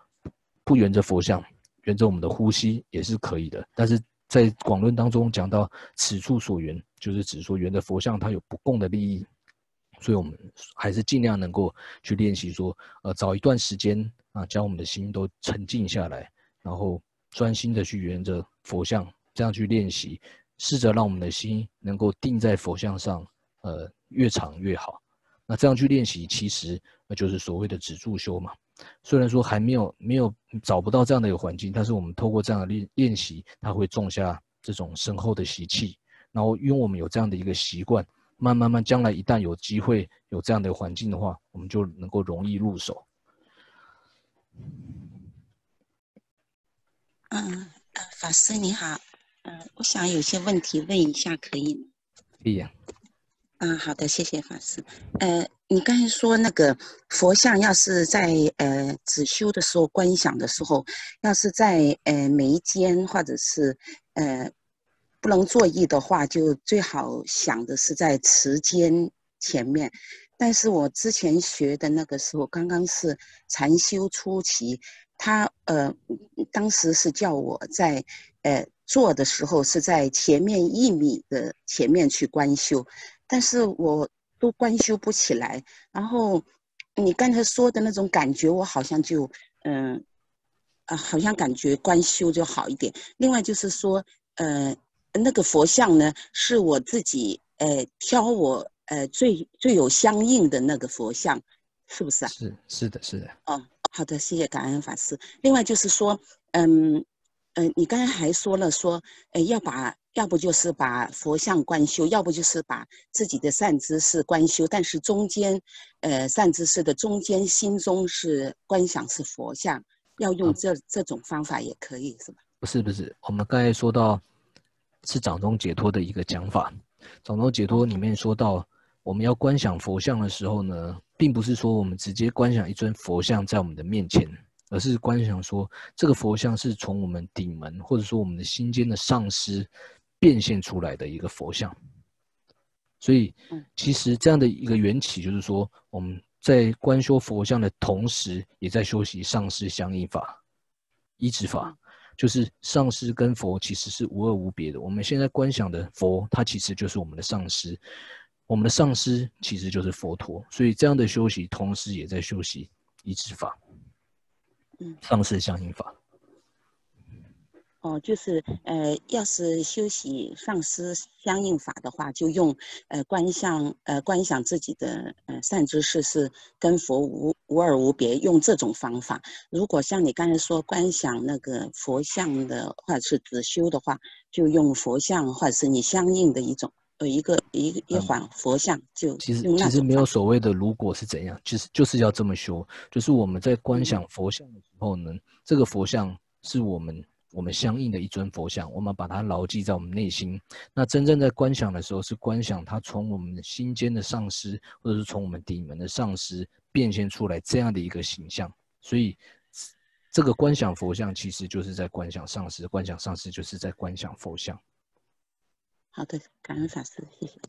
不沿着佛像，沿着我们的呼吸也是可以的。但是在广论当中讲到此处所缘，就是指说沿着佛像它有不共的利益，所以我们还是尽量能够去练习说，呃，找一段时间啊，将我们的心都沉静下来，然后。专心的去沿着佛像这样去练习，试着让我们的心能够定在佛像上，呃，越长越好。那这样去练习，其实那就是所谓的止住修嘛。虽然说还没有没有找不到这样的一个环境，但是我们透过这样的练练习，它会种下这种深厚的习气。然后，因为我们有这样的一个习惯，慢慢慢，将来一旦有机会有这样的环境的话，我们就能够容易入手。嗯，呃，法师你好，嗯，我想有些问题问一下，可以吗？可以。嗯，好的，谢谢法师。呃，你刚才说那个佛像，要是在呃止修的时候观想的时候，要是在呃眉间或者是呃不能坐意的话，就最好想的是在持间前面。但是我之前学的那个时候，刚刚是禅修初期。他呃，当时是叫我在呃做的时候是在前面一米的前面去观修，但是我都观修不起来。然后你刚才说的那种感觉，我好像就嗯啊，好像感觉观修就好一点。另外就是说，呃，那个佛像呢，是我自己呃挑我呃最最有相应的那个佛像，是不是啊？是是的是的。哦。好的，谢谢感恩法师。另外就是说，嗯，嗯，你刚才还说了说，呃，要把要不就是把佛像观修，要不就是把自己的善知识观修，但是中间，呃，善知识的中间心中是观想是佛像，要用这这种方法也可以，是吧？不是不是，我们刚才说到是掌中解脱的一个讲法，掌中解脱里面说到。我们要观想佛像的时候呢，并不是说我们直接观想一尊佛像在我们的面前，而是观想说这个佛像是从我们顶门或者说我们的心间的上师变现出来的一个佛像。所以，其实这样的一个缘起，就是说我们在观修佛像的同时，也在修习上师相应法、依止法，就是上师跟佛其实是无二无别的。我们现在观想的佛，它其实就是我们的上师。我们的上师其实就是佛陀，所以这样的修习，同时也在修习一智法，嗯，上师相应法。哦，就是呃，要是修习上师相应法的话，就用呃观想呃观想自己的呃善知识是跟佛无无二无别，用这种方法。如果像你刚才说观想那个佛像的，或者是只修的话，就用佛像或者是你相应的一种。呃一个一一环佛像，就其实其实没有所谓的如果是怎样，其实就是要这么修。就是我们在观想佛像的时候呢，这个佛像是我们我们相应的一尊佛像，我们把它牢记在我们内心。那真正在观想的时候，是观想它从我们心间的上师，或者是从我们顶门的上师变现出来这样的一个形象。所以，这个观想佛像其实就是在观想上师，观想上师就是在观想佛像。好的，感恩法师，谢谢。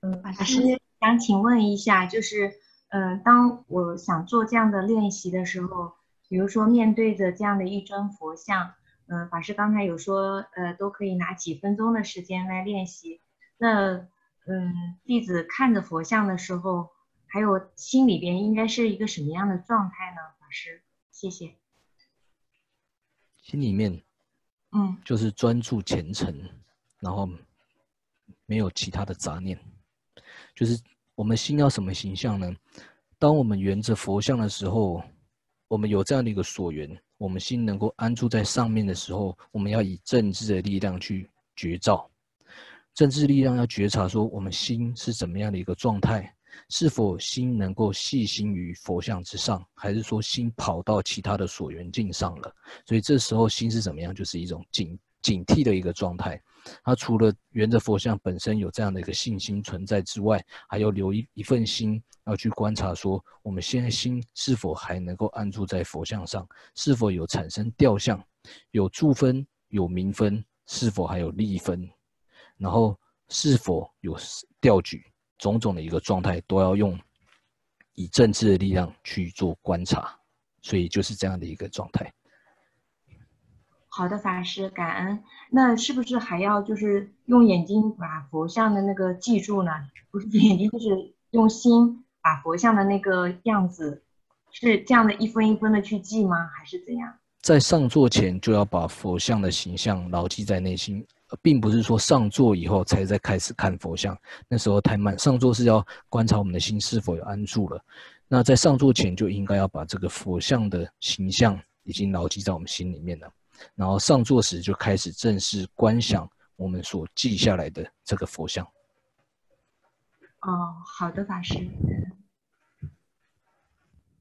嗯，法师想请问一下，就是，嗯，当我想做这样的练习的时候。比如说，面对着这样的一尊佛像，嗯，法师刚才有说，呃，都可以拿几分钟的时间来练习。那，嗯，弟子看着佛像的时候，还有心里边应该是一个什么样的状态呢？法师，谢谢。心里面，嗯，就是专注虔诚，然后没有其他的杂念。就是我们心要什么形象呢？当我们沿着佛像的时候。我们有这样的一个所缘，我们心能够安住在上面的时候，我们要以政治的力量去觉照，政治力量要觉察说我们心是怎么样的一个状态，是否心能够细心于佛像之上，还是说心跑到其他的所缘境上了？所以这时候心是怎么样，就是一种境警惕的一个状态。他除了沿着佛像本身有这样的一个信心存在之外，还要留一一份心，要去观察说，我们现在心是否还能够安住在佛像上，是否有产生掉相，有助分，有明分，是否还有利分，然后是否有调举，种种的一个状态，都要用以政治的力量去做观察，所以就是这样的一个状态。好的，法师，感恩。那是不是还要就是用眼睛把佛像的那个记住呢？不是 眼睛，就是用心把佛像的那个样子，是这样的一分一分的去记吗？还是怎样？在上座前就要把佛像的形象牢记在内心，并不是说上座以后才在开始看佛像，那时候太慢。上座是要观察我们的心是否有安住了。那在上座前就应该要把这个佛像的形象已经牢记在我们心里面了。然后上座时就开始正式观想我们所记下来的这个佛像。哦，好的，法师。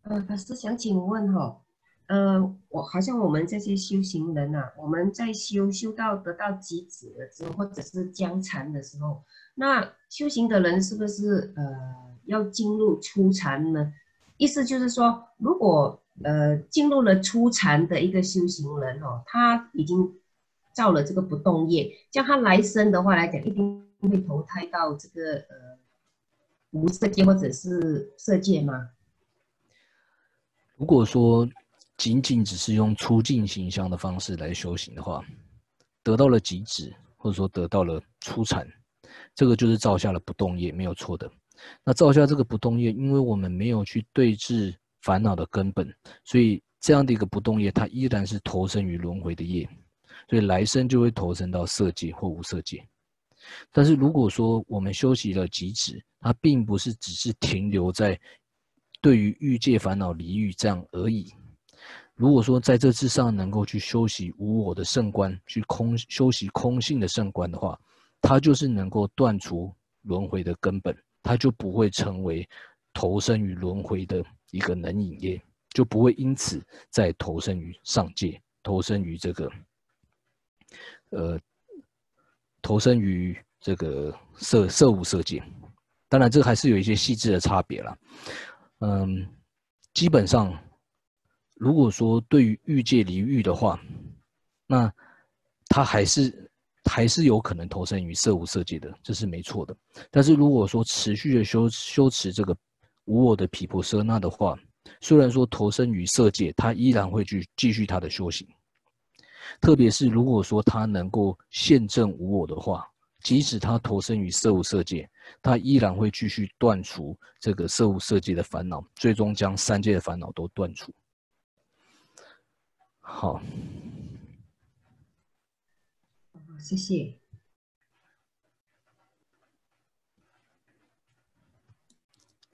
呃，法师想请问哈，呃，我好像我们这些修行人呐，我们在修修到得到极止了之后，或者是将禅的时候，那修行的人是不是呃要进入初禅呢？意思就是说，如果呃，进入了初禅的一个修行人哦，他已经造了这个不动业，叫他来生的话来讲，一定会投胎到这个呃无色界或者是色界吗？如果说仅仅只是用出境形象的方式来修行的话，得到了极致，或者说得到了初禅，这个就是造下了不动业，没有错的。那造下这个不动业，因为我们没有去对治。烦恼的根本，所以这样的一个不动业，它依然是投身于轮回的业，所以来生就会投身到色界或无色界。但是如果说我们修习了极止，它并不是只是停留在对于欲界烦恼离欲这样而已。如果说在这之上能够去修习无我的圣观，去空修习空性的圣观的话，它就是能够断除轮回的根本，它就不会成为投身于轮回的。一个能引业，就不会因此再投身于上界，投身于这个，呃，投身于这个色色物色界。当然，这还是有一些细致的差别了。嗯，基本上，如果说对于欲界离欲的话，那他还是还是有可能投身于色无色界的，这是没错的。但是如果说持续的修修持这个。无我的毗婆舍那的话，虽然说投身于色界，他依然会去继续他的修行。特别是如果说他能够现证无我的话，即使他投身于色无色界，他依然会继续断除这个色无色界的烦恼，最终将三界的烦恼都断除。好，谢谢。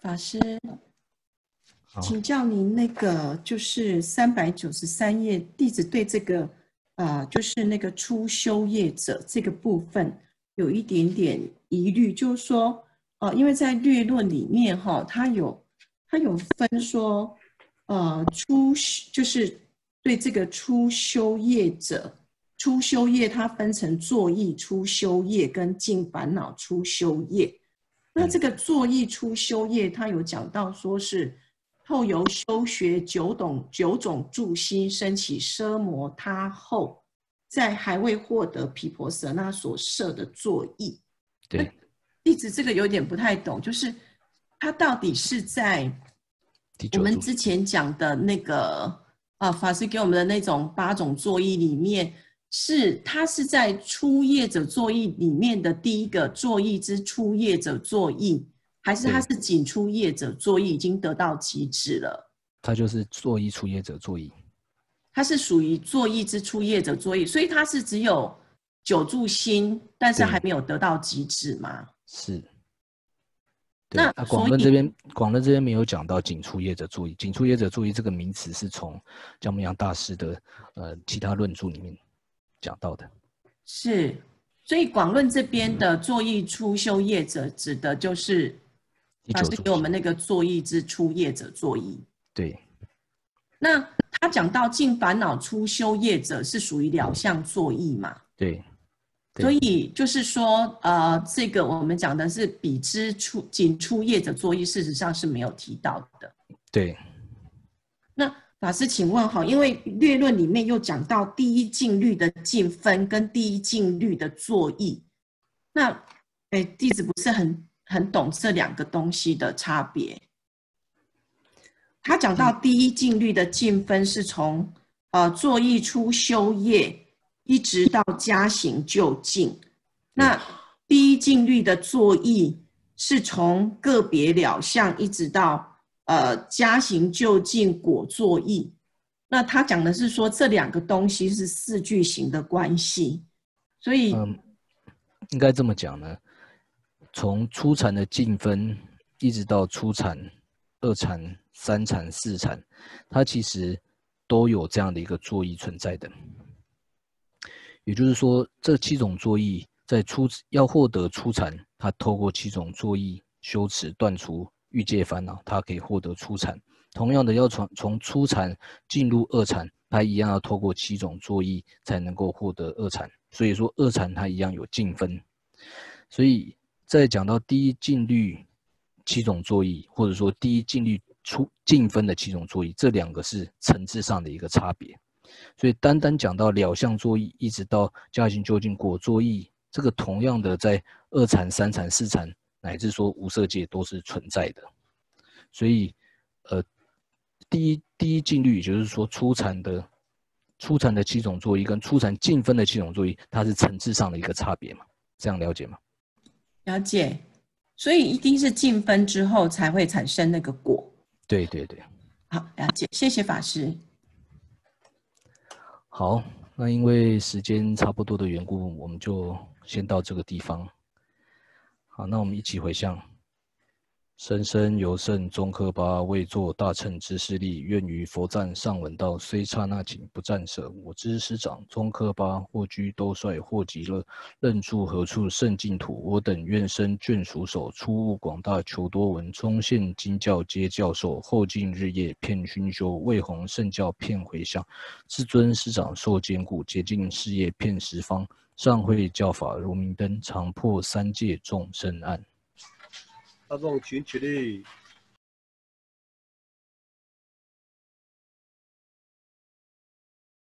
法师，请教您那个就是三百九十三页，弟子对这个啊，就是那个初修业者这个部分有一点点疑虑，就是说，哦，因为在略论里面哈，它有它有分说，呃，初就是对这个初修业者，初修业它分成作意初修业跟净烦恼初修业。那这个作意初修业，他有讲到说是后由修学九种九种助心升起奢摩他后，在还未获得毗婆舍那所设的作意。对，弟子这个有点不太懂，就是他到底是在我们之前讲的那个啊法师给我们的那种八种作意里面。是，它是在初业者作意里面的第一个作意之初业者作意，还是它是仅初业者作意已经得到极致了？它就是作意初业者作意，它是属于作意之初业者作意，所以它是只有久住心，但是还没有得到极致吗？是。那广论这边，广论这边没有讲到仅初业者注意，仅初业者注意这个名词是从姜木阳大师的呃其他论著里面。讲到的是，所以广论这边的作意初修业者，指的就是老师给我们那个作意之初业者作意。对。那他讲到尽烦恼初修业者是属于了相作意嘛？对。所以就是说，呃，这个我们讲的是比之初仅初业者作意，事实上是没有提到的。对。那。老师，请问哈，因为略论里面又讲到第一净律的净分跟第一净律的作意，那哎，弟子不是很很懂这两个东西的差别。他讲到第一净律的净分是从呃作意出修业，一直到加行就净。那第一净律的作意是从个别了相一直到。呃，加行就近果作意，那他讲的是说这两个东西是四句型的关系，所以嗯，应该这么讲呢。从初禅的净分一直到初禅、二禅、三禅、四禅，它其实都有这样的一个作意存在的。也就是说，这七种作意在初要获得初禅，它透过七种作意修持断除。欲界烦恼，它可以获得初禅。同样的，要从从初禅进入二禅，它一样要透过七种作意才能够获得二禅。所以说，二禅它一样有净分。所以在讲到第一净律七种作意，或者说第一净律出净分的七种作意，这两个是层次上的一个差别。所以单单讲到了相作意，一直到加行究竟果作意，这个同样的在二禅、三禅、四禅。乃至说无色界都是存在的，所以，呃，第一第一净律，也就是说初禅的初禅的七种作意跟初禅净分的七种作意，它是层次上的一个差别嘛？这样了解吗？了解，所以一定是净分之后才会产生那个果。对对对。好，了解，谢谢法师。好，那因为时间差不多的缘故，我们就先到这个地方。好，那我们一起回向。生生由圣中科巴为作大乘之势力，愿于佛赞上闻道，虽刹那顷不暂舍。我知师长中科巴或居兜率，或极乐，任处何处胜净土。我等愿生眷属手，出悟广大求多闻，中现经教皆教授，后尽日夜遍熏修，为弘圣教遍回向。至尊师长受坚固，竭尽事业遍十方。上会教法如明灯，常破三界众生暗。大众请起立。